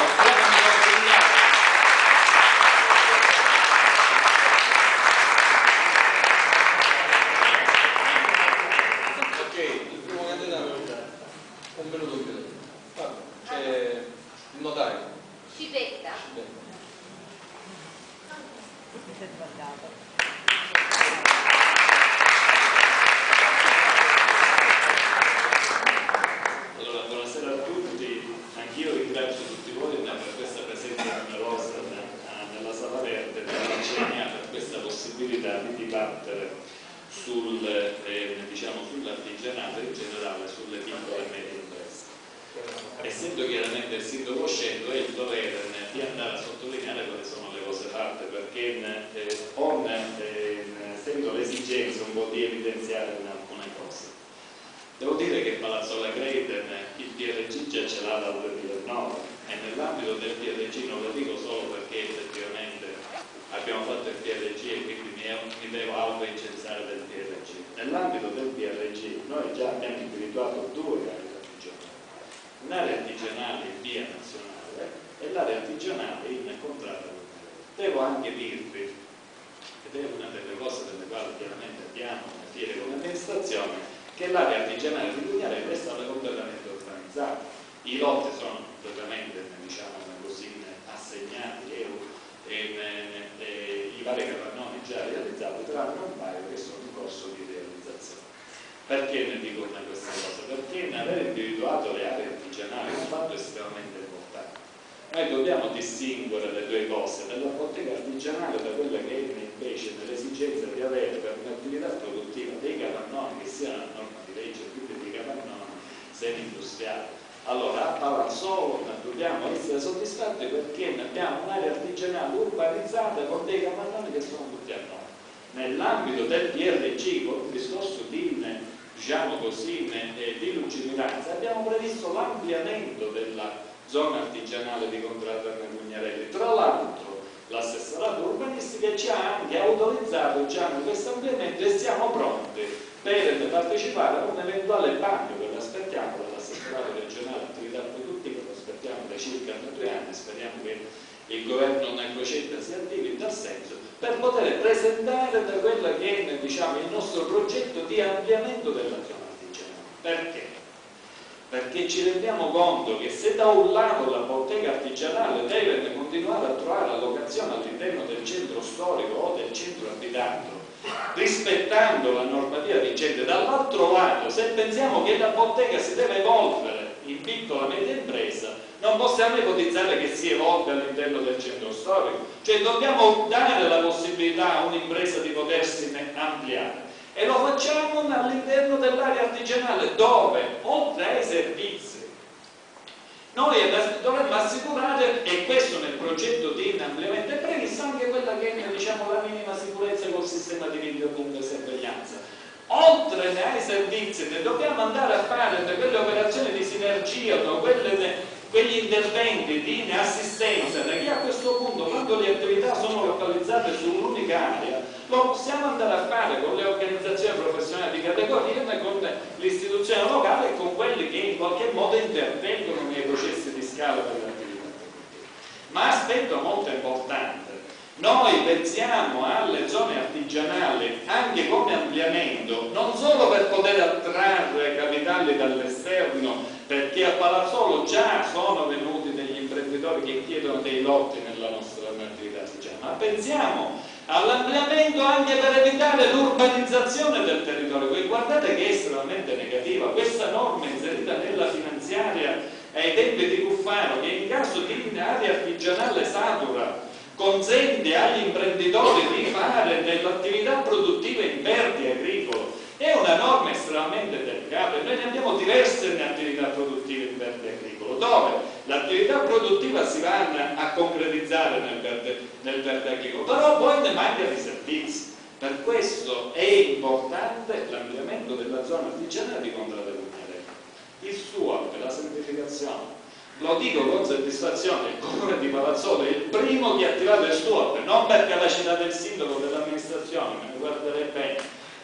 Allora a Palazzolo dobbiamo essere soddisfatti perché abbiamo un'area artigianale urbanizzata con dei capannoni che sono tutti a noi. Nell'ambito del DRC, con il discorso di, diciamo così, eh, di lungimiranza, abbiamo previsto l'ampliamento della zona artigianale di contratto a Pugnarelli. Tra l'altro l'assessorato urbanistica ci ha anche autorizzato già in questo ampliamento e siamo pronti per partecipare a un eventuale bagno che aspettiamo dalla Festival regionale attività produttiva, lo aspettiamo da circa due anni, speriamo che il governo una crocetta si attivi in tal senso, per poter presentare da quello che è diciamo, il nostro progetto di ampliamento della zona artigianale. Perché? Perché ci rendiamo conto che se da un lato la bottega artigianale deve continuare a trovare allocazione all'interno del centro storico o del centro abitato, rispettando la normativa vigente, dall'altro lato se pensiamo che la bottega si deve evolvere in piccola e media impresa, non possiamo ipotizzare che si evolve all'interno del centro storico, cioè dobbiamo dare la possibilità a un'impresa di potersi ampliare. E lo facciamo all'interno dell'area artigianale dove oltre ai servizi noi dovremmo assicurare e questo nel progetto di ampliamento è previsto anche quella che è diciamo, la minima sicurezza col sistema di videopunto e sorveglianza. Oltre ai servizi ne dobbiamo andare a fare quelle operazioni di sinergia quelle quegli interventi di assistenza che a questo punto quando le attività sono localizzate su un'unica area lo possiamo andare a fare con le organizzazioni professionali di categoria con l'istituzione locale e con quelli che in qualche modo intervengono nei processi di scala dell'attività ma aspetto molto importante. Noi pensiamo alle zone artigianali anche come ampliamento non solo per poter attrarre capitali dall'esterno perché a Palazzolo già sono venuti degli imprenditori che chiedono dei lotti nella nostra attività ma pensiamo all'ampliamento anche per evitare l'urbanizzazione del territorio. E guardate che è estremamente negativa questa norma inserita nella finanziaria ai tempi di Cuffaro che in caso di area artigianale satura consente agli imprenditori di fare dell'attività produttiva in verde agricolo è una norma estremamente delicata e noi ne abbiamo diverse in attività produttive in verde agricolo, dove l'attività produttiva si va a concretizzare nel verde, nel verde agricolo, però poi ne manca di servizi. Per questo è importante l'ampliamento della zona artigianale di Contrada Cugnare. Il suo, per la semplificazione, lo dico con soddisfazione, il comune di Palazzolo è il primo che ha attivato il suo, non perché la città del sindaco dell'amministrazione, me ne guarderei bene,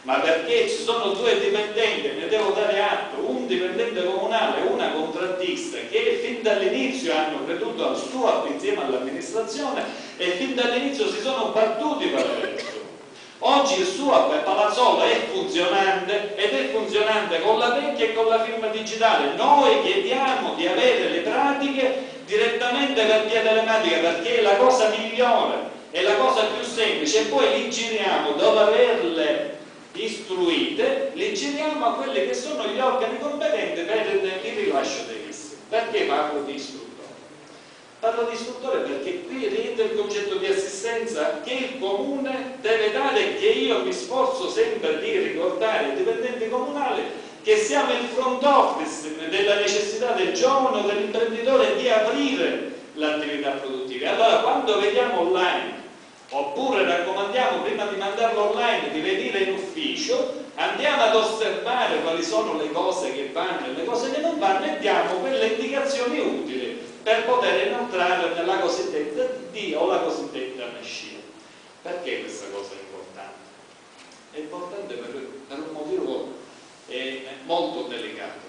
ma perché ci sono due dipendenti, ne devo dare atto, un dipendente comunale e una contrattista che fin dall'inizio hanno creduto al STUAP insieme all'amministrazione e fin dall'inizio si sono battuti per questo. Oggi il SUAP Palazzolo è funzionante ed è funzionante con la vecchia e con la firma digitale. Noi chiediamo di avere le pratiche direttamente per via telematica perché è la cosa migliore, è la cosa più semplice e poi li giriamo dopo averle istruite, le giriamo a quelli che sono gli organi competenti per il rilascio dei visti. Perché parlo di istruttore? Parlo di istruttore perché qui rientra il concetto di assistenza che il comune deve dare e che io mi sforzo sempre di ricordare ai dipendenti comunali che siamo il front office della necessità del giovane o dell'imprenditore di aprire l'attività produttiva. Allora quando vediamo online oppure raccomandiamo prima di mandarlo online di venire in ufficio andiamo ad osservare quali sono le cose che vanno e le cose che non vanno e diamo quelle indicazioni utili per poter entrare nella cosiddetta D o la cosiddetta mescia perché questa cosa è importante? è importante per, per un motivo eh, molto delicato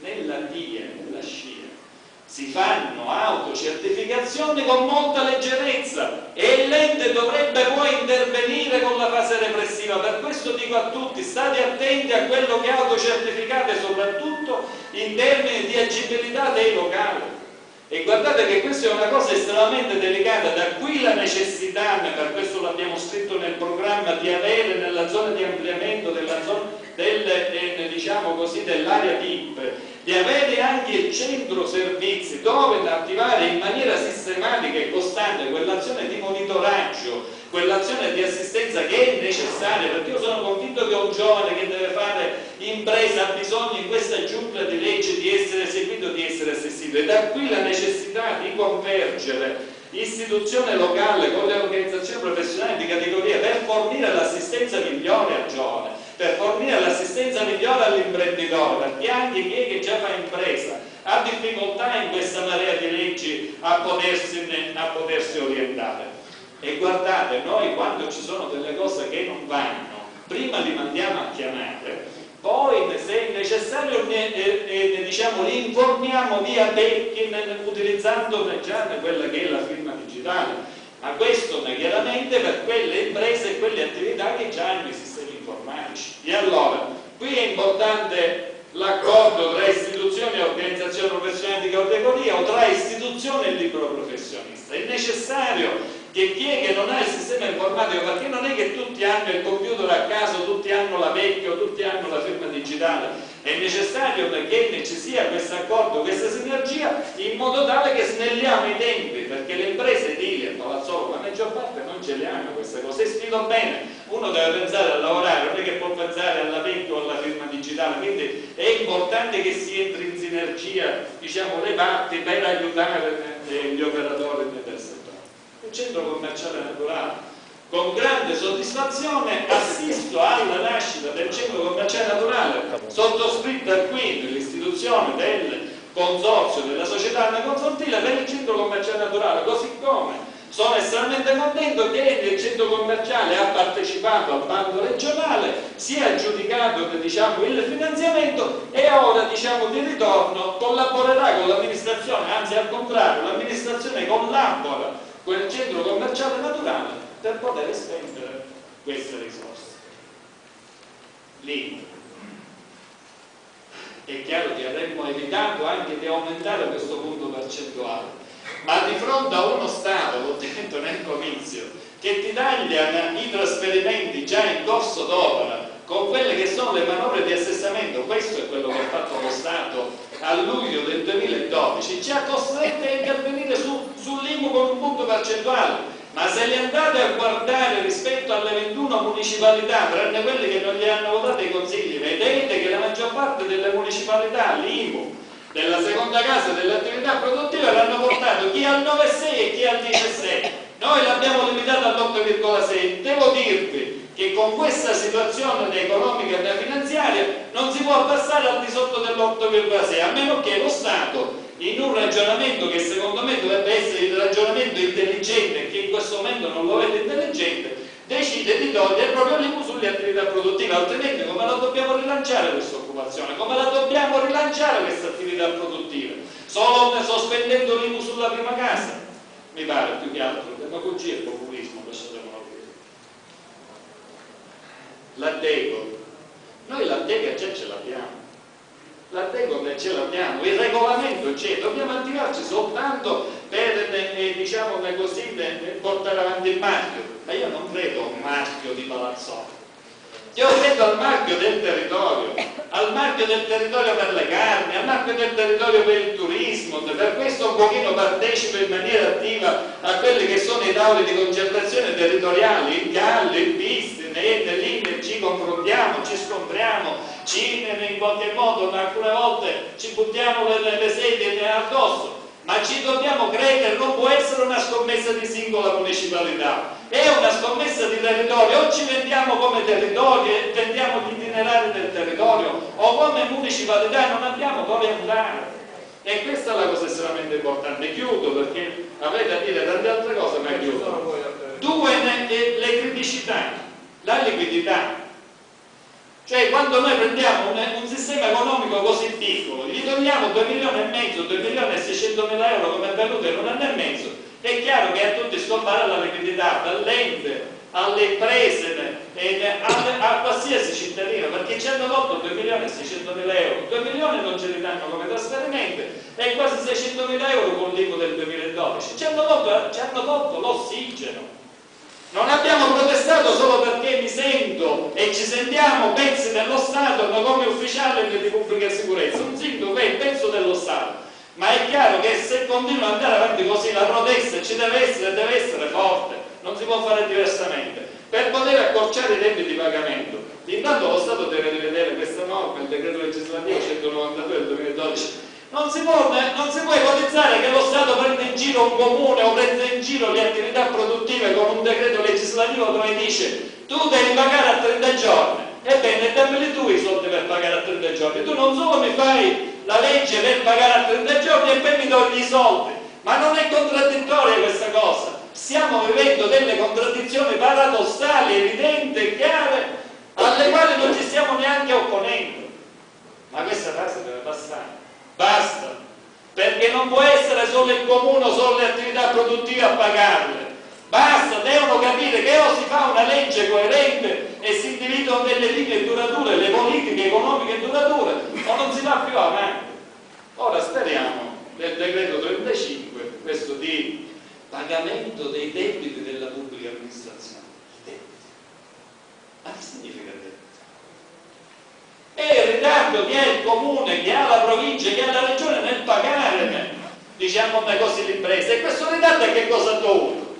nella DIE, nella SCIA si fanno autocertificazioni con molta leggerezza e l'ente dovrebbe poi intervenire con la fase repressiva. Per questo dico a tutti, state attenti a quello che autocertificate, soprattutto in termini di agibilità dei locali. E guardate che questa è una cosa estremamente delicata, da qui la necessità, per questo l'abbiamo scritto nel programma, di avere nella zona di ampliamento della zona del, diciamo così, dell'area VIP di avere anche il centro servizi dove attivare in maniera sistematica e costante quell'azione di monitoraggio, quell'azione di assistenza che è necessaria, perché io sono convinto che un giovane che deve fare impresa ha bisogno in questa giungla di legge di essere seguito, di essere assistito. E da qui la necessità di convergere istituzione locale con le organizzazioni professionali di categoria per fornire l'assistenza migliore al giovane per fornire l'assistenza migliore all'imprenditore, perché anche chi che già fa impresa ha difficoltà in questa marea di leggi a potersi, a potersi orientare. E guardate, noi quando ci sono delle cose che non vanno, prima li mandiamo a chiamare, poi se è necessario ne, eh, eh, diciamo, li informiamo via Beckin utilizzando già quella che è la firma digitale, ma questo chiaramente per quelle imprese e quelle attività che già hanno esistito informatici. E allora, qui è importante l'accordo tra istituzioni e organizzazione professionale di categoria o tra istituzione e libero professionista. È necessario che chi è che non ha il sistema informatico, perché non è che tutti hanno il computer a caso, tutti hanno la vecchia, tutti hanno la firma digitale, è necessario che ci sia questo accordo, questa sinergia, in modo tale che snelliamo i tempi, perché le imprese edili a Palazzolo, la maggior parte non ce le hanno queste cose. E spiego bene, uno deve pensare a lavorare, non è che può pensare alla vecchia o alla firma digitale, quindi è importante che si entri in sinergia, diciamo, le parti per aiutare gli operatori del settore. Il centro commerciale naturale con grande soddisfazione assisto alla nascita del centro commerciale naturale sottoscritta qui nell'istituzione del consorzio della società Anna Confortile per il centro commerciale naturale così come sono estremamente contento che il centro commerciale ha partecipato al bando regionale si è aggiudicato diciamo, il finanziamento e ora diciamo, di ritorno collaborerà con l'amministrazione anzi al contrario l'amministrazione collabora con il centro commerciale naturale per poter spendere queste risorse. Lì è chiaro che avremmo evitato anche di aumentare questo punto percentuale, ma di fronte a uno Stato, l'ho detto nel comizio, che ti taglia i trasferimenti già in corso d'opera con quelle che sono le manovre di assestamento, questo è quello che ha fatto lo Stato a luglio del 2012, ci ha costretto a intervenire su, sull'IMU con un punto percentuale ma se li andate a guardare rispetto alle 21 municipalità, tranne quelle che non gli hanno votato i consigli, vedete che la maggior parte delle municipalità, l'IMU, della seconda casa dell'attività produttiva l'hanno portato chi al 9,6 e chi al 16,6. Noi l'abbiamo limitato all'8,6. Devo dirvi che con questa situazione economica e finanziaria non si può passare al di sotto dell'8,6, a meno che lo Stato in un ragionamento che secondo me dovrebbe essere il ragionamento intelligente che in questo momento non lo vede intelligente decide di togliere proprio l'IMU sulle attività produttive altrimenti come la dobbiamo rilanciare questa occupazione? Come la dobbiamo rilanciare questa attività produttiva solo sospendendo l'IMU sulla prima casa? Mi pare più che altro demagogia e populismo lasciatemelo dire l'Adego noi l'Adega già ce l'abbiamo la regola ce l'abbiamo, il regolamento c'è, dobbiamo attivarci soltanto per eh, diciamo così, eh, portare avanti il marchio, ma io non credo a un marchio di Palazzolo. Io credo al marchio del territorio, al marchio del territorio per le carni, al marchio del territorio per il turismo, per questo un pochino partecipo in maniera attiva a quelli che sono i tavoli di concertazione territoriali, in Galli, in Piste, in Linee, ci confrontiamo, ci scontriamo, ci in qualche modo alcune volte ci buttiamo le, le sedie addosso, ma ci dobbiamo credere, non può essere una scommessa di singola municipalità, è una scommessa di territorio, o ci vendiamo come territorio e vendiamo gli itinerari del territorio, o come municipalità non abbiamo dove andare. E questa è la cosa estremamente importante. Chiudo perché avrei da dire tante altre cose, ma chiudo. Due, le criticità, la liquidità. Cioè quando noi prendiamo un, un, sistema economico così piccolo, gli togliamo 2 milioni e mezzo, 2 milioni e 600 mila euro come è venuto in un anno e mezzo, è chiaro che a tutti scompare la liquidità, dall'ente alle imprese e a qualsiasi cittadino perché ci hanno tolto 2 milioni e 600 mila euro. 2 milioni non ce li danno come trasferimento e quasi 600 mila euro con l'IMU del 2012 ci hanno tolto, tolto l'ossigeno non abbiamo protestato solo perché mi sento e ci sentiamo pezzi dello Stato come ufficiali di pubblica sicurezza. Un sindaco è pezzo dello Stato. Ma è chiaro che se continua ad andare avanti così la protesta ci deve essere, deve essere forte. Non si può fare diversamente. Per poter accorciare i tempi di pagamento intanto lo Stato deve rivedere questa norma il decreto legislativo 192 del 2012 non si, può, non si può ipotizzare che lo Stato prenda in giro un comune o prenda in giro le attività produttive con un decreto legislativo dove dice tu devi pagare a 30 giorni ebbene dammeli tu i soldi per pagare a 30 giorni tu non solo mi fai la legge per pagare a 30 giorni e poi mi togli i soldi ma non è contraddittoria questa cosa stiamo vivendo delle contraddizioni paradossali, evidenti e chiare, alle quali non ci stiamo neanche opponendo. Ma questa fase deve passare. Basta. Perché non può essere solo il comune o solo le attività produttive a pagarle. Basta, devono capire che o si fa una legge coerente e si individuano delle linee durature, le politiche economiche durature, o non si va più avanti. Ora speriamo nel decreto 35, questo di pagamento dei debiti della pubblica amministrazione. che significa debito? È il ritardo che ha il comune, che ha la provincia, che ha la regione nel pagare, diciamo le cose l'impresa. E questo ritardo che cosa ha dovuto?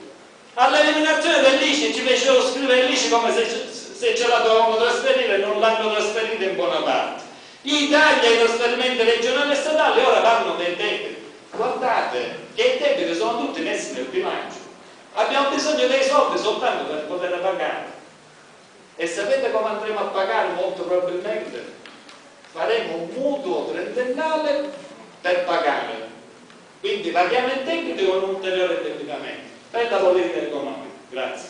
All'eliminazione dell'ICI ci fecero scrivere l'ICI come se, se ce la dovevamo trasferire e non l'hanno trasferita in buona parte. I tagli ai trasferimenti regionali e statali ora vanno dei debiti. Guardate che i debiti sono tutti messi nel bilancio. Abbiamo bisogno dei soldi soltanto per poter pagare. E sapete come andremo a pagare molto probabilmente? Faremo un mutuo trentennale per pagare. Quindi paghiamo il debito con un ulteriore indebitamento. Bella politica economica. Grazie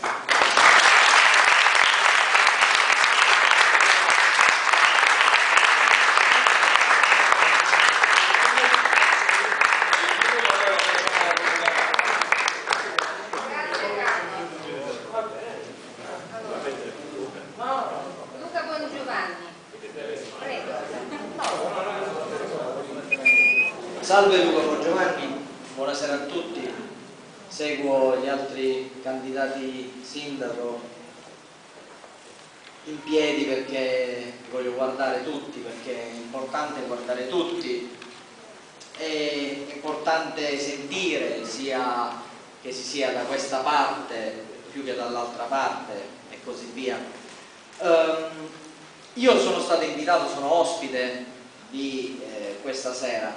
Carlo. Luca Bongiovanni. Prego. Salve Luca Bongiovanni, buonasera a tutti. Seguo gli altri candidati sindaco in piedi perché voglio guardare tutti, perché è importante guardare tutti. È importante sentire sia che si sia da questa parte più che dall'altra parte e così via. Ehm, io sono stato invitato, sono ospite di eh, questa sera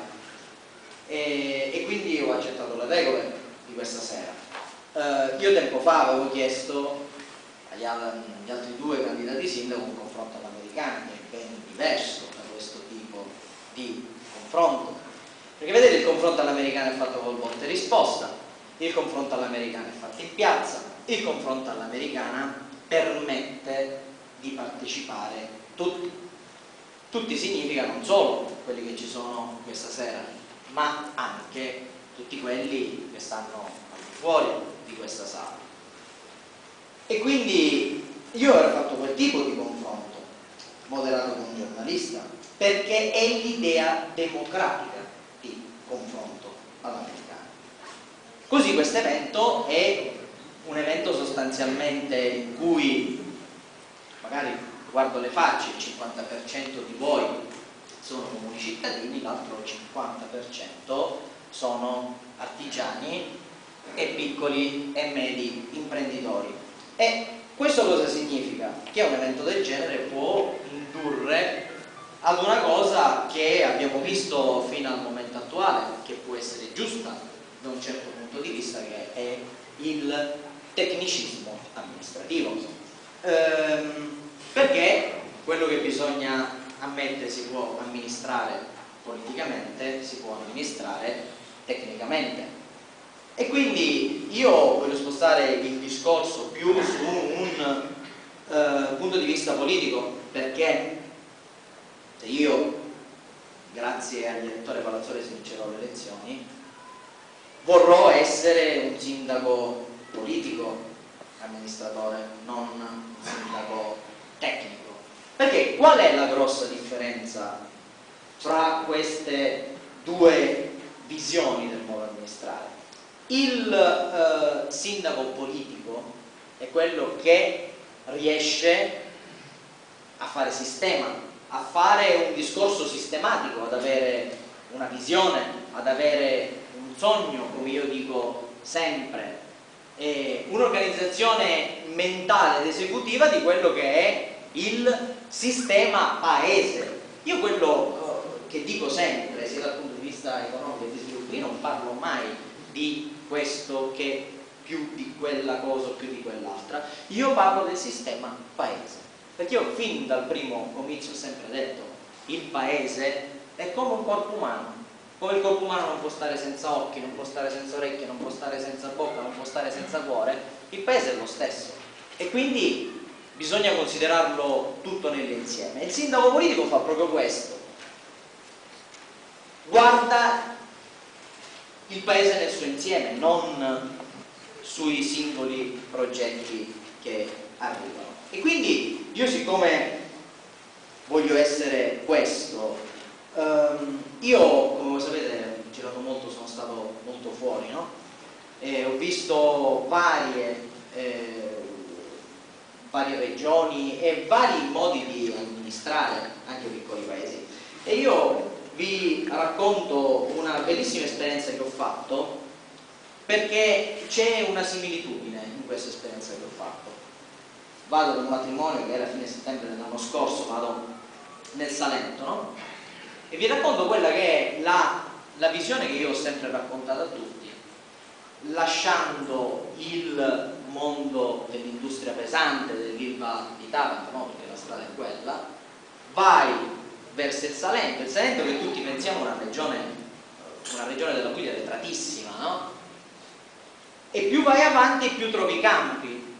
e, e quindi ho accettato le regole di questa sera. Eh, io tempo fa avevo chiesto agli, agli altri due candidati sindaco un confronto all'americana, che è ben diverso da questo tipo di confronto. Perché vedete il confronto all'americana è fatto col botte risposta, il confronto all'americana è fatto in piazza, il confronto all'americana permette di partecipare tutti. Tutti significa non solo quelli che ci sono questa sera, ma anche tutti quelli che stanno fuori di questa sala. E quindi io avrei fatto quel tipo di confronto, moderato con un giornalista, perché è l'idea democratica di confronto all'americano. Così questo evento è un evento sostanzialmente in cui magari guardo le facce, il 50% di voi sono comuni cittadini, l'altro 50% sono artigiani e piccoli e medi imprenditori. E questo cosa significa? Che un evento del genere può indurre ad una cosa che abbiamo visto fino al momento attuale, che può essere giusta da un certo punto di vista, che è il tecnicismo amministrativo. Ehm, perché quello che bisogna ammettere si può amministrare politicamente, si può amministrare tecnicamente. E quindi io voglio spostare il discorso più su un eh, punto di vista politico, perché se io, grazie al direttore Palazzoli, vincerò le elezioni, vorrò essere un sindaco politico, amministratore, non un sindaco tecnico. Perché qual è la grossa differenza fra queste due visioni del modo amministrare? Il eh, sindaco politico è quello che riesce a fare sistema, a fare un discorso sistematico, ad avere una visione, ad avere un sogno, come io dico sempre, e un'organizzazione mentale ed esecutiva di quello che è il sistema paese. Io quello eh, che dico sempre, sia dal punto di vista economico che di sviluppo, io non parlo mai di questo che più di quella cosa o più di quell'altra, io parlo del sistema paese. Perché io fin dal primo comizio ho sempre detto, il paese è come un corpo umano, come il corpo umano non può stare senza occhi, non può stare senza orecchie, non può stare senza bocca, non può stare senza cuore, il paese è lo stesso. E quindi bisogna considerarlo tutto nell'insieme. Il sindaco politico fa proprio questo. Guarda il paese nel suo insieme, non sui singoli progetti che arrivano. E quindi io siccome voglio essere questo, ehm, io come sapete ho girato molto, sono stato molto fuori, no? E ho visto varie eh, varie regioni e vari modi di amministrare anche piccoli paesi. E io vi racconto una bellissima esperienza che ho fatto perché c'è una similitudine in questa esperienza che ho fatto. Vado ad un matrimonio che era a fine settembre dell'anno scorso, vado nel Salento, no? E vi racconto quella che è la, la visione che io ho sempre raccontato a tutti, lasciando il mondo dell'industria pesante, dell'Ilva di Taranto, no? perché la strada è quella, vai verso il Salento, il Salento che tutti pensiamo una regione, una regione della Puglia retratissima, no? E più vai avanti più trovi campi,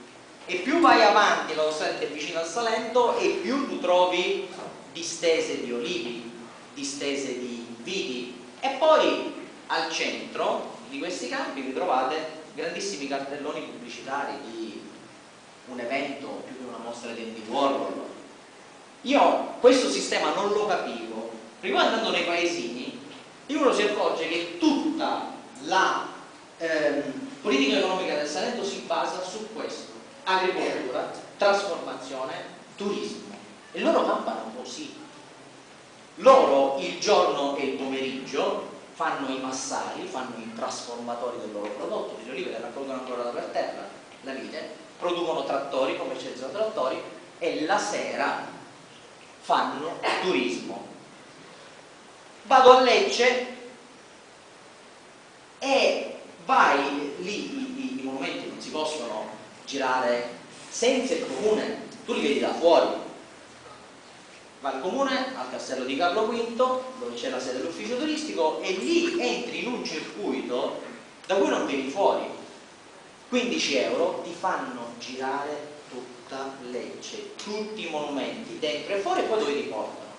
e più vai avanti, nonostante vicino al Salento, e più tu trovi distese di olivi, distese di viti, e poi al centro di questi campi vi trovate grandissimi cartelloni pubblicitari di un evento più che una mostra di Andy Warhol. Io questo sistema non lo capivo, prima andando nei paesini, uno si accorge che tutta la ehm, politica economica del Salento si basa su questo, agricoltura, trasformazione, turismo. E loro campano così. Loro il giorno e il pomeriggio fanno i massari, fanno i trasformatori del loro prodotto, gli olive le raccolgono ancora per terra, la vite, producono trattori, commercializzano trattori e la sera fanno turismo. Vado a Lecce e vai lì, i, i monumenti non si possono girare senza il comune, tu li vedi da fuori, va al comune, al castello di Carlo V, dove c'è la sede dell'ufficio turistico, e lì entri in un circuito da cui non vieni fuori. 15 euro ti fanno girare tutta Lecce, tutti i monumenti, dentro e fuori, e poi dove ti portano?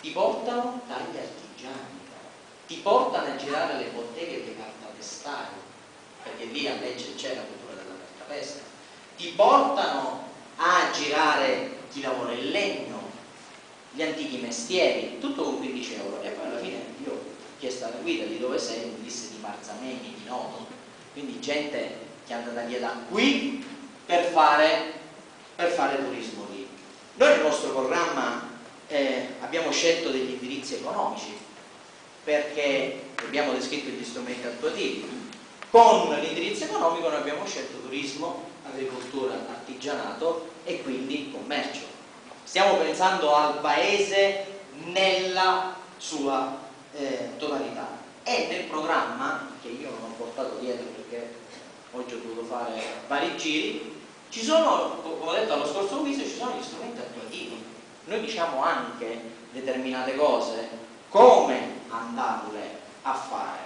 Ti portano dagli artigiani, ti portano a girare le botteghe dei cartapestari, perché lì a Lecce c'è la cultura della cartapesta, ti portano a girare chi lavora il legno, gli antichi mestieri, tutto con 15 euro. E poi alla fine io ho chiesto alla guida di dove sei, mi disse di Marzameni, di Noto. Quindi gente che è andata via da qui per fare, per fare turismo lì. Noi nel nostro programma eh, abbiamo scelto degli indirizzi economici perché abbiamo descritto gli strumenti attuativi. Con l'indirizzo economico noi abbiamo scelto turismo, agricoltura, artigianato e quindi commercio stiamo pensando al paese nella sua eh, totalità e nel programma che io non ho portato dietro perché oggi ho dovuto fare vari giri ci sono, come ho detto allo scorso quiz, ci sono gli strumenti attuativi. Noi diciamo anche determinate cose come andarle a fare.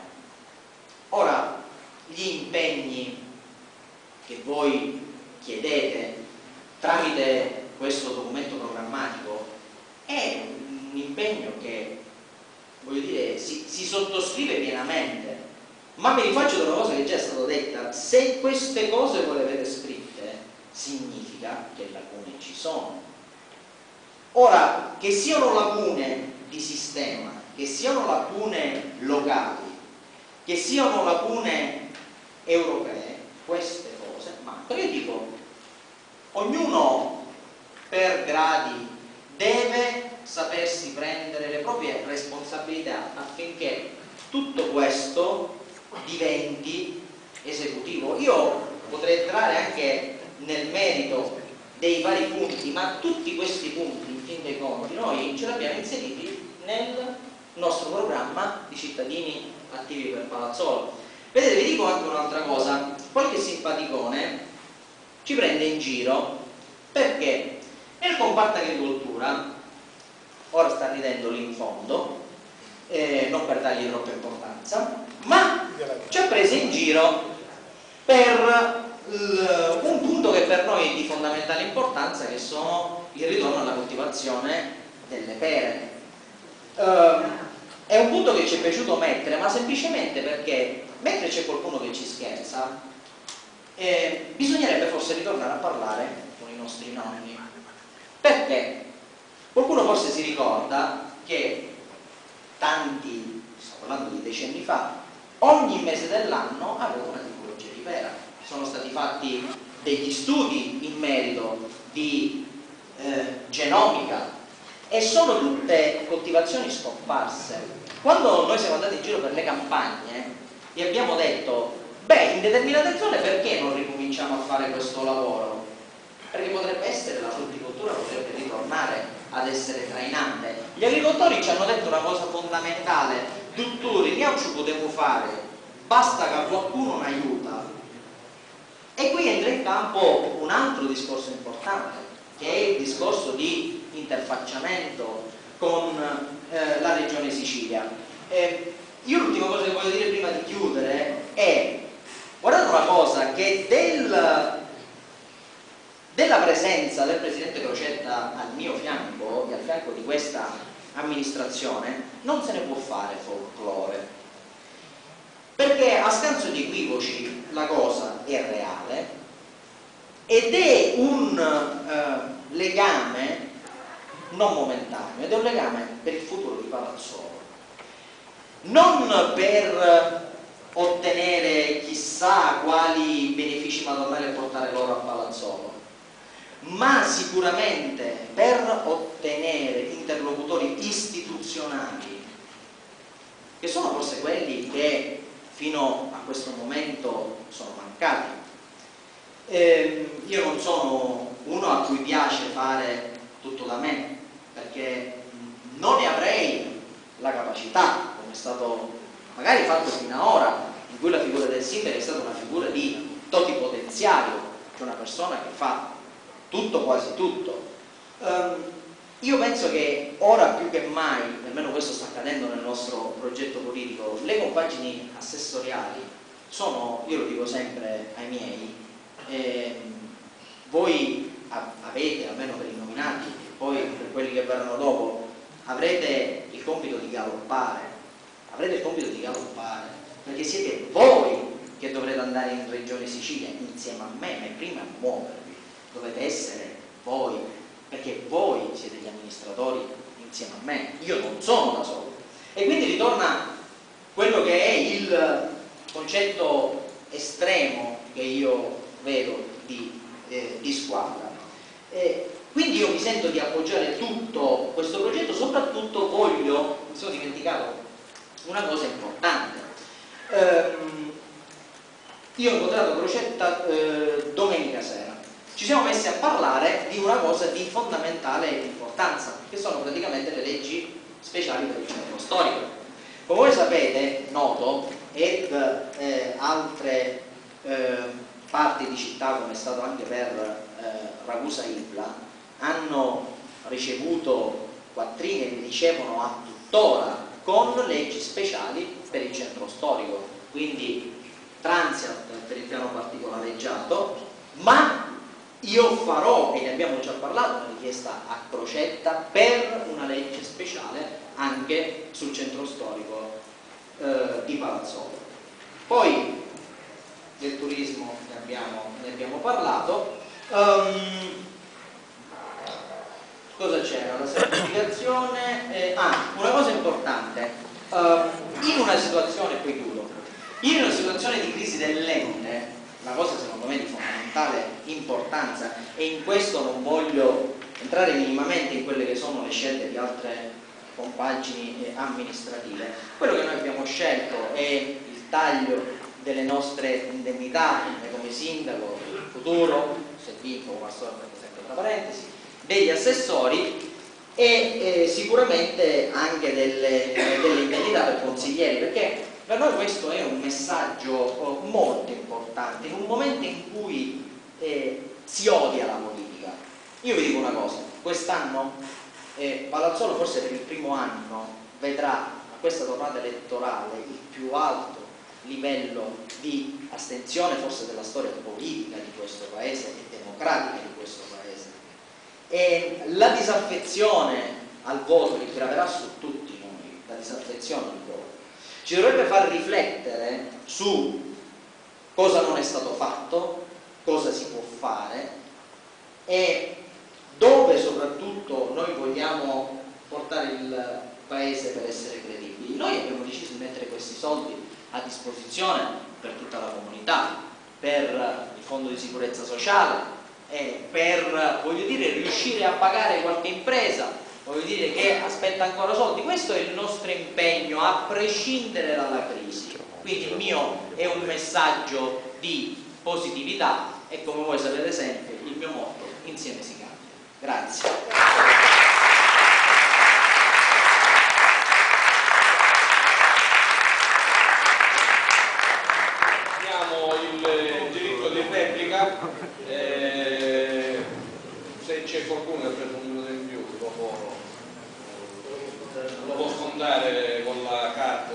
Ora gli impegni che voi chiedete tramite questo documento programmatico è un impegno che voglio dire si, si sottoscrive pienamente. Ma mi rifaccio una cosa che già è stata detta. Se queste cose voi le avete scritte significa che lacune ci sono ora che siano lacune di sistema che siano lacune locali che siano lacune europee queste cose ma io dico ognuno per gradi deve sapersi prendere le proprie responsabilità affinché tutto questo diventi esecutivo. Io potrei entrare anche nel merito dei vari punti, ma tutti questi punti, in fin dei conti, noi ce li abbiamo inseriti nel nostro programma di cittadini attivi per Palazzolo. Vedete, vi dico anche un'altra cosa, qualche simpaticone ci prende in giro. Perché? Nel comparto agricoltura, ora sta ridendo lì in fondo, eh, non per dargli troppa importanza, ma ci ha preso in giro per un punto che per noi è di fondamentale importanza che sono il ritorno alla coltivazione delle pere. Uh, è un punto che ci è piaciuto mettere, ma semplicemente perché mentre c'è qualcuno che ci scherza, eh, bisognerebbe forse ritornare a parlare con i nostri nonni perché? Qualcuno forse si ricorda che tanti, sto parlando di decenni fa, ogni mese dell'anno aveva una tipologia di pera. Sono stati fatti degli studi in merito di eh, genomica e sono tutte coltivazioni scomparse. Quando noi siamo andati in giro per le campagne gli abbiamo detto, beh, in determinate zone perché non ricominciamo a fare questo lavoro? Perché potrebbe essere la frutticoltura, potrebbe ritornare ad essere trainante. Gli agricoltori ci hanno detto una cosa fondamentale, dottore, noi ci potevo fare, basta che qualcuno mi aiuta. E qui entra in campo un altro discorso importante, che è il discorso di interfacciamento con eh, la regione Sicilia. Eh, io l'ultima cosa che voglio dire prima di chiudere è, guardate una cosa, che del della presenza del Presidente Crocetta al mio fianco e al fianco di questa amministrazione non se ne può fare folklore perché a scanso di equivoci la cosa è reale ed è un eh, legame non momentaneo ed è un legame per il futuro di Palazzolo. Non per ottenere chissà quali benefici madornali a portare loro a Palazzolo ma sicuramente per ottenere interlocutori istituzionali, che sono forse quelli che fino a questo momento sono mancati. Eh, io non sono uno a cui piace fare tutto da me, perché non ne avrei la capacità, come è stato magari fatto fino ad ora, in cui la figura del sindaco è stata una figura di totipotenziario, cioè una persona che fa tutto quasi tutto. Um, io penso che ora più che mai, almeno questo sta accadendo nel nostro progetto politico, le compagini assessoriali sono, io lo dico sempre ai miei, eh, voi avete, almeno per i nominati, poi per quelli che verranno dopo, avrete il compito di galoppare, avrete il compito di galoppare, perché siete voi che dovrete andare in Regione Sicilia insieme a me, ma prima a muovervi. Dovete essere voi, perché voi siete gli amministratori insieme a me, io non sono da solo. E quindi ritorna quello che è il concetto estremo che io vedo di, eh, di squadra. E quindi io mi sento di appoggiare tutto questo progetto, soprattutto voglio, mi sono dimenticato una cosa importante. Ehm, io ho incontrato Crocetta eh, domenica sera ci siamo messi a parlare di una cosa di fondamentale importanza, che sono praticamente le leggi speciali per il centro storico. Come voi sapete, noto, ed eh, altre eh, parti di città, come è stato anche per eh, Ragusa Ibla, hanno ricevuto quattrini e ricevono a tuttora con leggi speciali per il centro storico, quindi transient per il piano particolareggiato, ma io farò, e ne abbiamo già parlato, una richiesta a Crocetta per una legge speciale anche sul centro storico eh, di Palazzolo. Poi del turismo ne abbiamo, ne abbiamo parlato. Um, cosa c'era? La semplificazione. Eh, ah, una cosa importante. Uh, in una situazione, poi chiudo, in una situazione di crisi dell'ente, la cosa secondo me di fondamentale importanza e in questo non voglio entrare minimamente in quelle che sono le scelte di altre compagini eh, amministrative. Quello che noi abbiamo scelto è il taglio delle nostre indennità come sindaco, futuro, se vinco al solito sempre tra parentesi, degli assessori e eh, sicuramente anche delle, delle indennità per consiglieri, perché per noi questo è un messaggio oh, molto importante, in un momento in cui eh, si odia la politica. Io vi dico una cosa, quest'anno eh, Palazzolo forse per il primo anno vedrà a questa tornata elettorale il più alto livello di astensione forse della storia politica di questo paese e democratica di questo paese. E la disaffezione al voto che graverà su tutti noi, la disaffezione al ci dovrebbe far riflettere su cosa non è stato fatto, cosa si può fare e dove soprattutto noi vogliamo portare il paese per essere credibili. Noi abbiamo deciso di mettere questi soldi a disposizione per tutta la comunità, per il fondo di sicurezza sociale e per voglio dire, riuscire a pagare qualche impresa, voglio dire che aspetta ancora soldi. Questo è il nostro impegno a prescindere dalla crisi. Quindi il mio è un messaggio di positività e come voi sapete sempre il mio motto insieme si cambia. Grazie. Eh, c'è qualcuno che ha un minuto in più lo può, lo può scontare con la carta.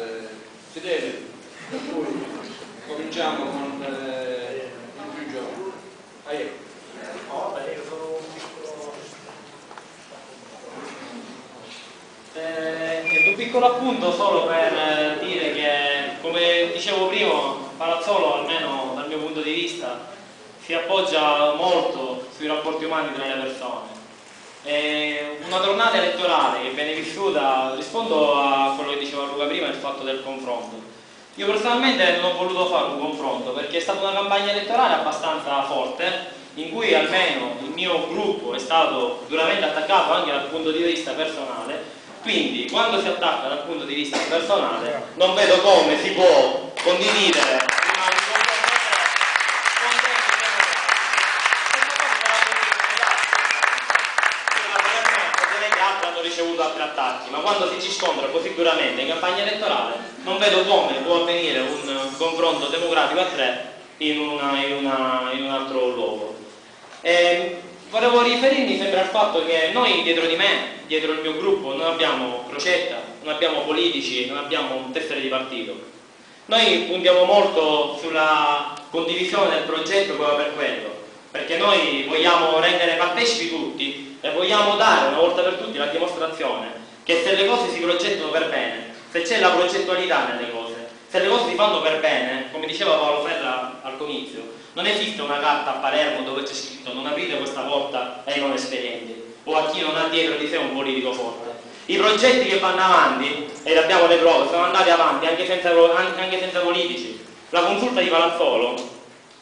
Si deve, per cui cominciamo con eh, il più giovane. Io. Eh, un piccolo appunto solo per eh, dire che, come dicevo prima, Palazzolo, almeno dal mio punto di vista, si appoggia molto sui rapporti umani tra le persone. E una tornata elettorale che viene vissuta, rispondo a quello che diceva Luca prima, il fatto del confronto. Io personalmente non ho voluto fare un confronto perché è stata una campagna elettorale abbastanza forte in cui almeno il mio gruppo è stato duramente attaccato anche dal punto di vista personale quindi quando si attacca dal punto di vista personale non vedo come si può condividere una- un confronto con tempi democratici. Ovviamente altri hanno ricevuto altri attacchi, ma quando si ci scontra così duramente in campagna elettorale non vedo come può avvenire un confronto democratico a tre in, una- in una- in un altro luogo. E volevo riferirmi sempre al fatto che noi dietro di me, dietro il mio gruppo, non abbiamo crocetta, non abbiamo politici, non abbiamo tessere di partito. Noi puntiamo molto sulla condivisione del progetto proprio per quello, perché noi vogliamo rendere partecipi tutti e vogliamo dare una volta per tutti la dimostrazione che se le cose si progettano per bene, se c'è la progettualità nelle cose, se le cose si fanno per bene, come diceva Paolo Ferra al comizio, non esiste una carta a Palermo dove c'è scritto non aprite questa porta ai non esperienti o a chi non ha dietro di sé un politico forte. I progetti che vanno avanti, e abbiamo le prove, sono andati avanti anche senza, anche senza politici. La consulta di Palazzolo,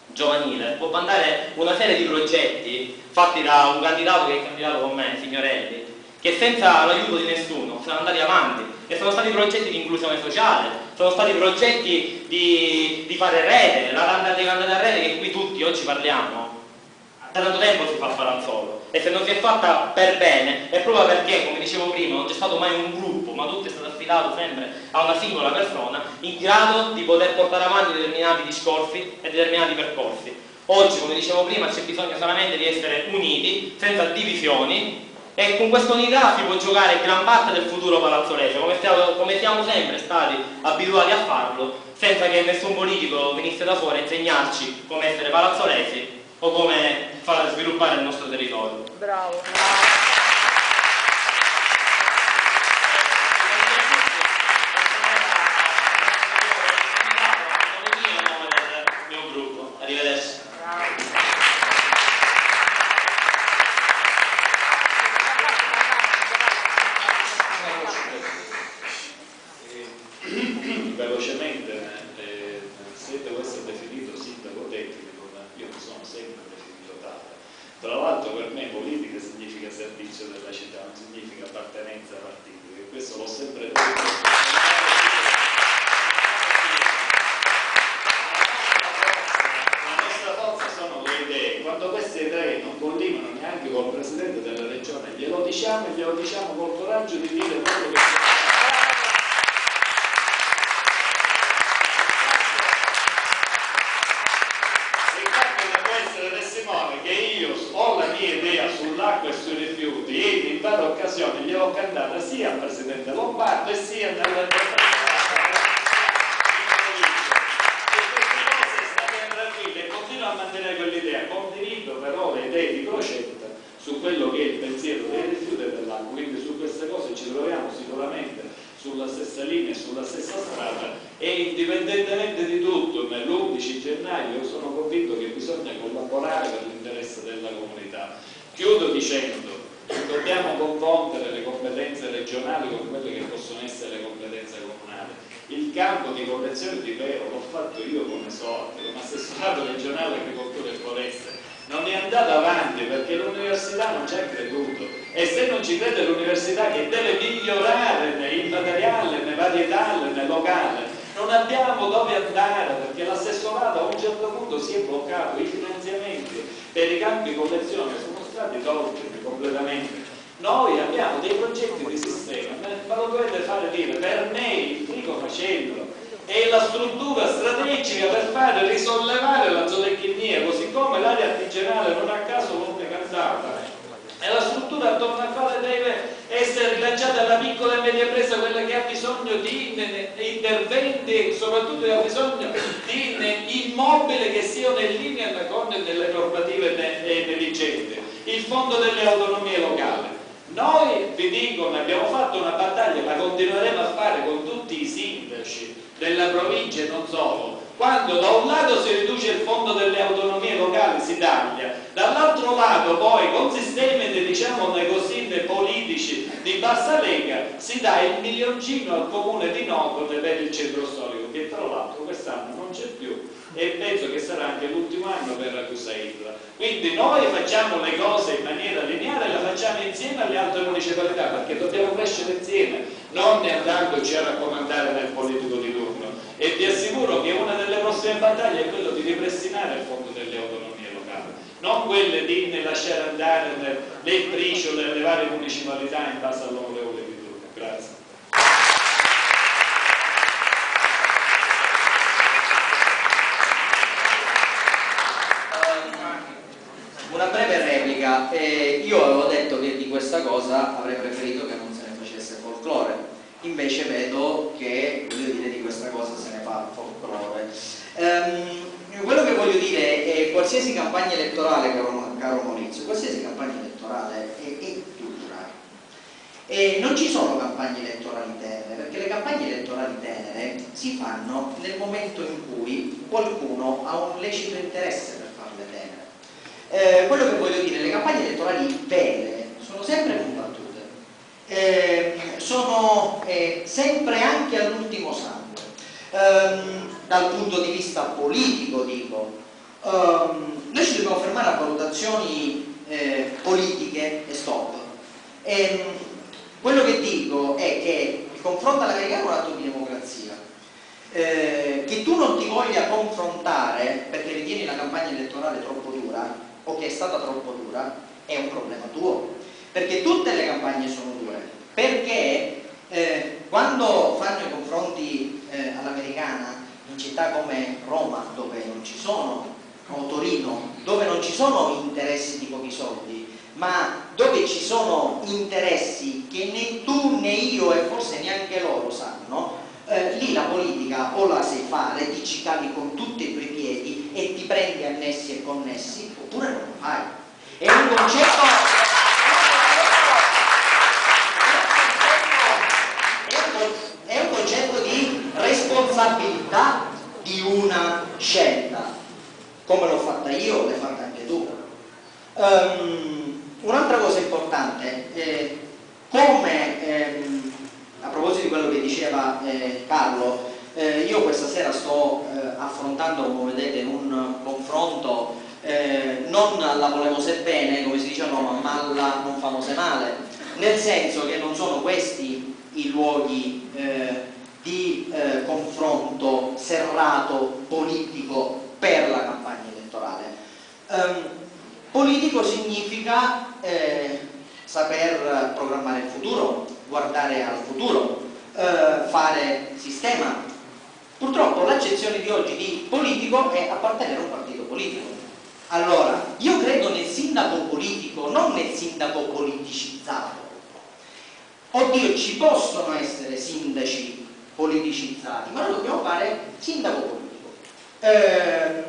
giovanile, può mandare una serie di progetti fatti da un candidato che è candidato con me, Signorelli, che senza l'aiuto di nessuno sono andati avanti. E sono stati progetti di inclusione sociale, sono stati progetti di, di fare rete, la tanda dei candidati a rete che qui tutti oggi parliamo, da tanto tempo si fa a Palazzolo e se non si è fatta per bene è proprio perché, come dicevo prima, non c'è stato mai un gruppo, ma tutto è stato affidato sempre a una singola persona in grado di poter portare avanti determinati discorsi e determinati percorsi. Oggi, come dicevo prima, c'è bisogno solamente di essere uniti, senza divisioni, e con questa unità si può giocare gran parte del futuro palazzolese, come come siamo sempre stati abituati a farlo, senza che nessun politico venisse da fuori a insegnarci come essere palazzolesi o come far sviluppare il nostro territorio. Bravo. Varietali, nei locali, non abbiamo dove andare perché l'assessorato a un certo punto si è bloccato, i finanziamenti per i campi di collezione. Sono stati tolti completamente. Noi abbiamo dei progetti di sistema, ma lo dovete fare dire, per me il frigo macello è la struttura strategica per fare risollevare la zootecnia, così come l'area artigianale non a caso Monte Cantata. E la struttura attorno a quale deve essere rilanciata la piccola e media impresa, quella che ha bisogno di interventi, soprattutto ha bisogno di immobili che siano in linea con le normative vigenti. Il fondo delle autonomie locali. Noi vi dico, abbiamo fatto una battaglia, la continueremo a fare con tutti i sindaci della provincia e non solo, quando da un lato si riduce il fondo delle autonomie locali, si taglia, dall'altro lato poi con sistemi diciamo negoziati politici di bassa lega si dà il milioncino al comune di Nocode per il centro storico che tra l'altro quest'anno non c'è più e penso che sarà anche l'ultimo anno per Ragusaidla. Quindi noi facciamo le cose in maniera lineare, le facciamo insieme alle altre municipalità perché dobbiamo crescere insieme, non andandoci a raccomandare nel politico di turno. E vi assicuro che una delle prossime battaglie è quello di ripristinare il fondo delle autonomie locali, non quelle di lasciare andare le briciole alle varie municipalità in base all'onorevole di turno. Grazie. Una breve replica, eh, io avevo detto che di questa cosa avrei preferito che non se ne facesse folklore, invece vedo che dire, di questa cosa se ne fa folklore. Um, quello che voglio dire è qualsiasi campagna elettorale, caro, caro Maurizio, qualsiasi campagna elettorale è, è culturale. E non ci sono campagne elettorali tenere, perché le campagne elettorali tenere si fanno nel momento in cui qualcuno ha un lecito interesse per farle tenere. Eh, quello che voglio dire, le campagne elettorali vere sono sempre combattute, eh, sono eh, sempre anche all'ultimo sangue, ehm, dal punto di vista politico dico. Ehm, noi ci dobbiamo fermare a valutazioni eh, politiche e stop. Ehm, quello che dico è che il confronto all'americano è un atto di democrazia. Eh, che tu non ti voglia confrontare perché ritieni la campagna elettorale troppo dura o che è stata troppo dura è un problema tuo perché tutte le campagne sono dure perché eh, quando fanno i confronti eh, all'americana in città come Roma dove non ci sono o Torino dove non ci sono interessi di pochi soldi ma dove ci sono interessi che né tu né io e forse neanche loro sanno eh, lì la politica o la sai fare, ti ci cavi con tutti i tuoi piedi e ti prendi annessi e connessi oppure non lo fai. È un concetto, è un concetto di responsabilità di una scelta. Come l'ho fatta io, l'hai fatta anche tu. Um, Un'altra cosa importante, eh, come ehm, a proposito di quello che diceva eh, Carlo, eh, io questa sera sto eh, affrontando, come vedete, un confronto eh, non alla volevose bene, come si dice a Roma, ma alla non famose male, nel senso che non sono questi i luoghi eh, di confronto serrato politico per la campagna elettorale. Um, politico significa eh, saper programmare il futuro, guardare al futuro, eh, fare sistema. Purtroppo l'accezione di oggi di politico è appartenere a un partito politico. Allora, io credo nel sindaco politico, non nel sindaco politicizzato. Oddio, ci possono essere sindaci politicizzati, ma noi dobbiamo fare sindaco politico. Eh,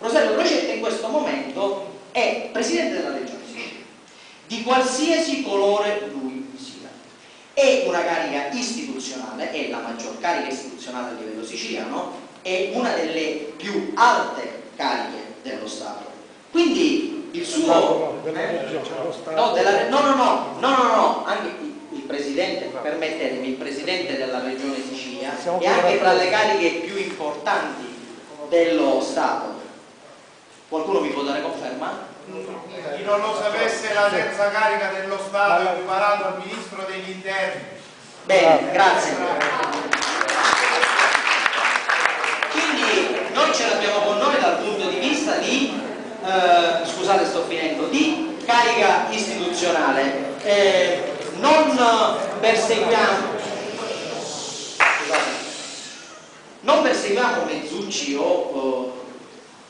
Rosello Crocetta in questo momento è presidente della regione Sicilia, di qualsiasi colore lui sia. È una carica istituzionale, è la maggior carica istituzionale a livello siciliano, è una delle più alte cariche dello Stato. Quindi il suo no, della, no, no, no, no, no, no, anche il presidente, permettetemi, il presidente della regione Sicilia è anche tra le cariche più importanti dello Stato. Qualcuno mi può dare conferma? Chi non lo sapesse la terza carica dello Stato è equiparato al ministro degli interni. Bene, grazie. Quindi noi ce l'abbiamo con noi dal punto di vista di, eh, scusate sto finendo, di carica istituzionale. Eh, non perseguiamo, scusate, perseguiamo mezzucci o,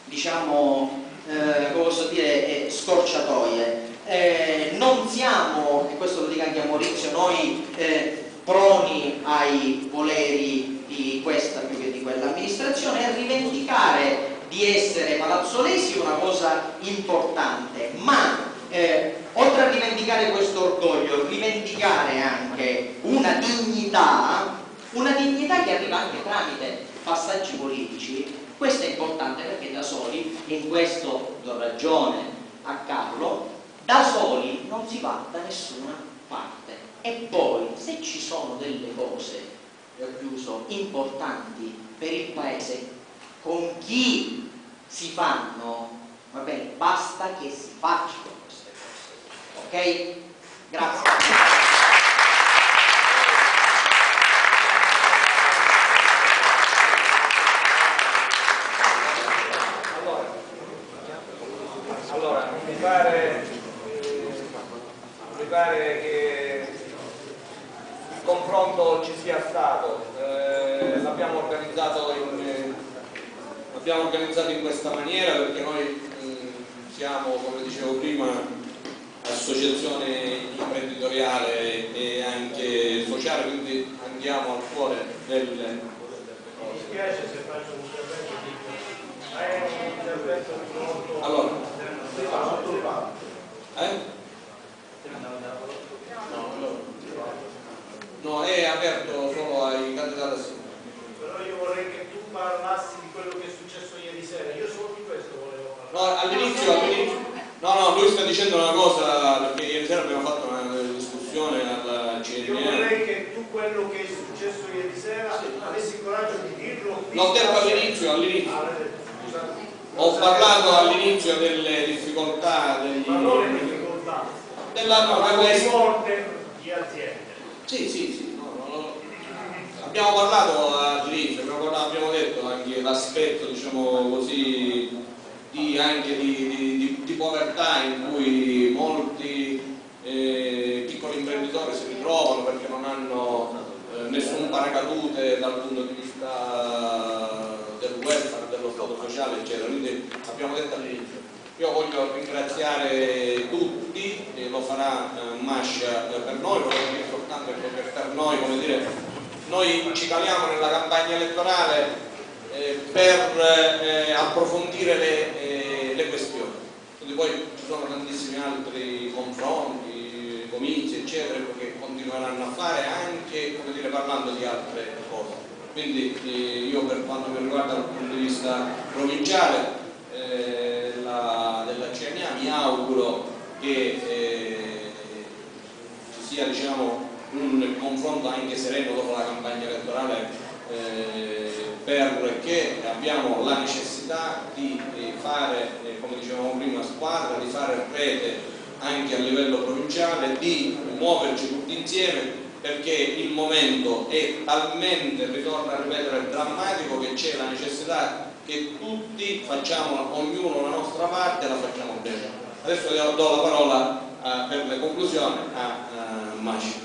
diciamo, eh, come posso dire, eh, scorciatoie. Eh, non siamo, e questo lo dico anche a Maurizio, noi eh, proni ai voleri di questa più che di quell'amministrazione e rivendicare di essere palazzolesi una cosa importante, ma eh, oltre a rivendicare questo orgoglio, rivendicare anche una dignità, una dignità che arriva anche tramite passaggi politici, questo è importante perché da soli, in questo do ragione a Carlo, da soli non si va da nessuna parte. E poi, se ci sono delle cose, chiuso, importanti per il Paese, con chi si fanno, va bene, basta che si facciano queste cose. Ok? Grazie. Allora, allora mi, pare, mi pare che il confronto ci sia stato, eh, l'abbiamo organizzato in, eh, organizzato in questa maniera perché noi mh, siamo, come dicevo prima, associazione imprenditoriale e anche sociale, quindi andiamo al cuore delle mi dispiace se faccio un intervento di Allora, eh? No, è aperto solo ai candidati a però io vorrei che tu parlassi di quello che è successo ieri sera io solo di questo volevo No, parlare all'inizio, all'inizio. No, no, lui sta dicendo una cosa perché ieri sera abbiamo fatto una discussione io CNR. vorrei che tu quello che è successo ieri sera avessi il coraggio di dirlo L'ho detto all'inizio, all'inizio. Ah, l'hai detto, scusa. Ho parlato all'inizio delle difficoltà degli... ma non le difficoltà della no, morte di aziende Sì, sì, sì. no, no. Abbiamo parlato all'inizio, abbiamo, abbiamo detto anche l'aspetto, diciamo così, di, anche di, di- di- povertà in cui molti eh, piccoli imprenditori si ritrovano perché non hanno eh, nessun paracadute dal punto di vista sociale, eccetera. Quindi abbiamo detto all'inizio. Io voglio ringraziare tutti, e lo farà eh, Mascia eh, per noi, lo è importante per noi, come dire, noi ci caliamo nella campagna elettorale eh, per eh, approfondire le, eh, le questioni. Quindi poi ci sono tantissimi altri confronti, comizi, eccetera, che continueranno a fare anche come dire, parlando di altre. Quindi eh, io per quanto mi riguarda dal punto di vista provinciale eh, la- della CNA mi auguro che eh, ci sia diciamo, un confronto anche sereno dopo la campagna elettorale eh, perché abbiamo la necessità di, di fare, eh, come dicevamo prima, squadra, di fare rete anche a livello provinciale, di muoverci tutti insieme perché il momento è talmente, ritorno a ripetere, drammatico che c'è la necessità che tutti facciamo, ognuno la nostra parte e la facciamo bene. Adesso do la parola eh, per le conclusioni a eh, Masci.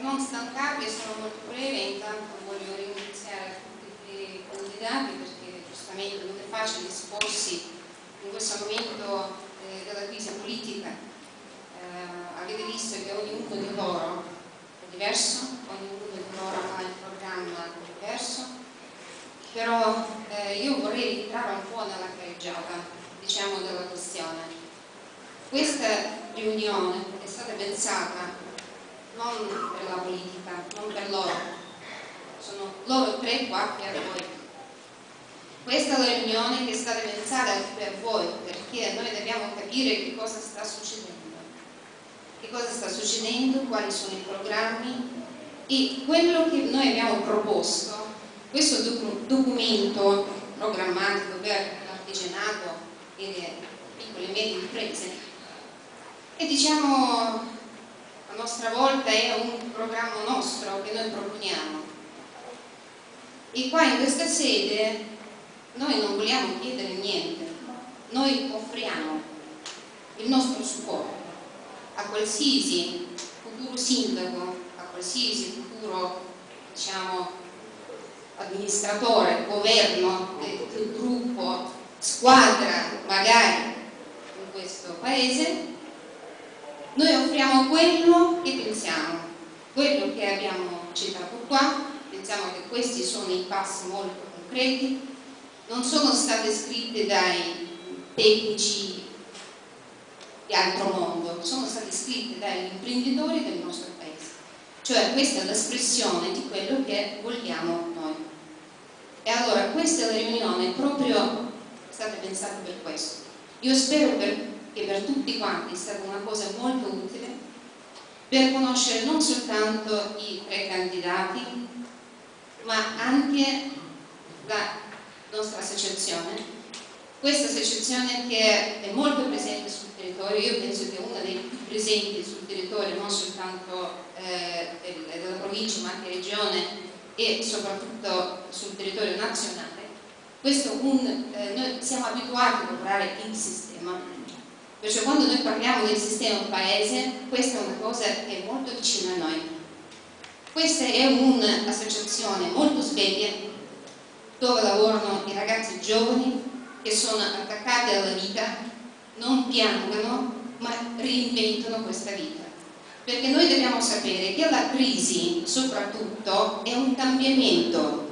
Non stancarvi sono molto breve, intanto voglio ringraziare tutti i candidati perché giustamente non è facile esporsi in questo momento eh, della crisi politica. Eh, avete visto che ognuno di loro è diverso, ognuno di loro ha il programma diverso, però eh, io vorrei entrare un po' nella carreggiata, diciamo, della questione. Questa riunione è stata pensata non per la politica, non per loro, sono loro tre qua per voi. Questa riunione che è stata pensata per voi, perché noi dobbiamo capire che cosa sta succedendo. Che cosa sta succedendo, quali sono i programmi e quello che noi abbiamo proposto, questo docu documento programmatico per l'artigianato e le piccole e medie imprese, e diciamo a nostra volta è un programma nostro che noi proponiamo. E qua in questa sede noi non vogliamo chiedere niente, noi offriamo il nostro supporto a qualsiasi futuro sindaco, a qualsiasi futuro diciamo, amministratore, governo, del gruppo, squadra magari in questo paese, noi offriamo quello che pensiamo, quello che abbiamo citato qua, pensiamo che questi sono i passi molto concreti, non sono state scritte dai tecnici di altro mondo, sono state scritte dagli imprenditori del nostro paese. Cioè questa è l'espressione di quello che vogliamo noi. E allora questa è la riunione proprio stata pensata per questo. Io spero per, che per tutti quanti è stata una cosa molto utile per conoscere non soltanto i tre candidati, ma anche la nostra associazione. Questa associazione che è molto presente sul territorio, io penso che è una delle più presenti sul territorio, non soltanto eh, della provincia ma anche regione e soprattutto sul territorio nazionale. Un, eh, noi siamo abituati a lavorare in sistema, perciò quando noi parliamo del sistema paese, questa è una cosa che è molto vicina a noi. Questa è un'associazione molto sveglia dove lavorano i ragazzi giovani che sono attaccati alla vita, non piangono, ma reinventano questa vita. Perché noi dobbiamo sapere che la crisi, soprattutto, è un cambiamento.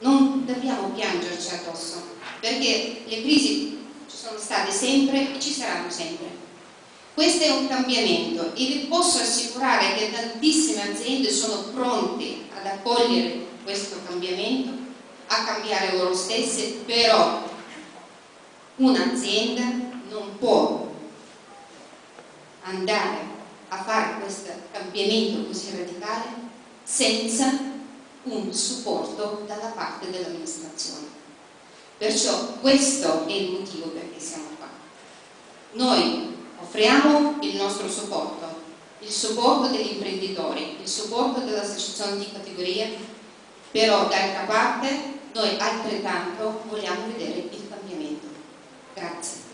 Non dobbiamo piangerci addosso, perché le crisi ci sono state sempre e ci saranno sempre. Questo è un cambiamento e vi posso assicurare che tantissime aziende sono pronte ad accogliere questo cambiamento a cambiare loro stesse, però un'azienda non può andare a fare questo cambiamento così radicale senza un supporto dalla parte dell'amministrazione. Perciò questo è il motivo per cui siamo qua. Noi offriamo il nostro supporto, il supporto degli imprenditori, il supporto dell'associazione di categoria, però d'altra parte noi altrettanto vogliamo vedere il cambiamento. Grazie.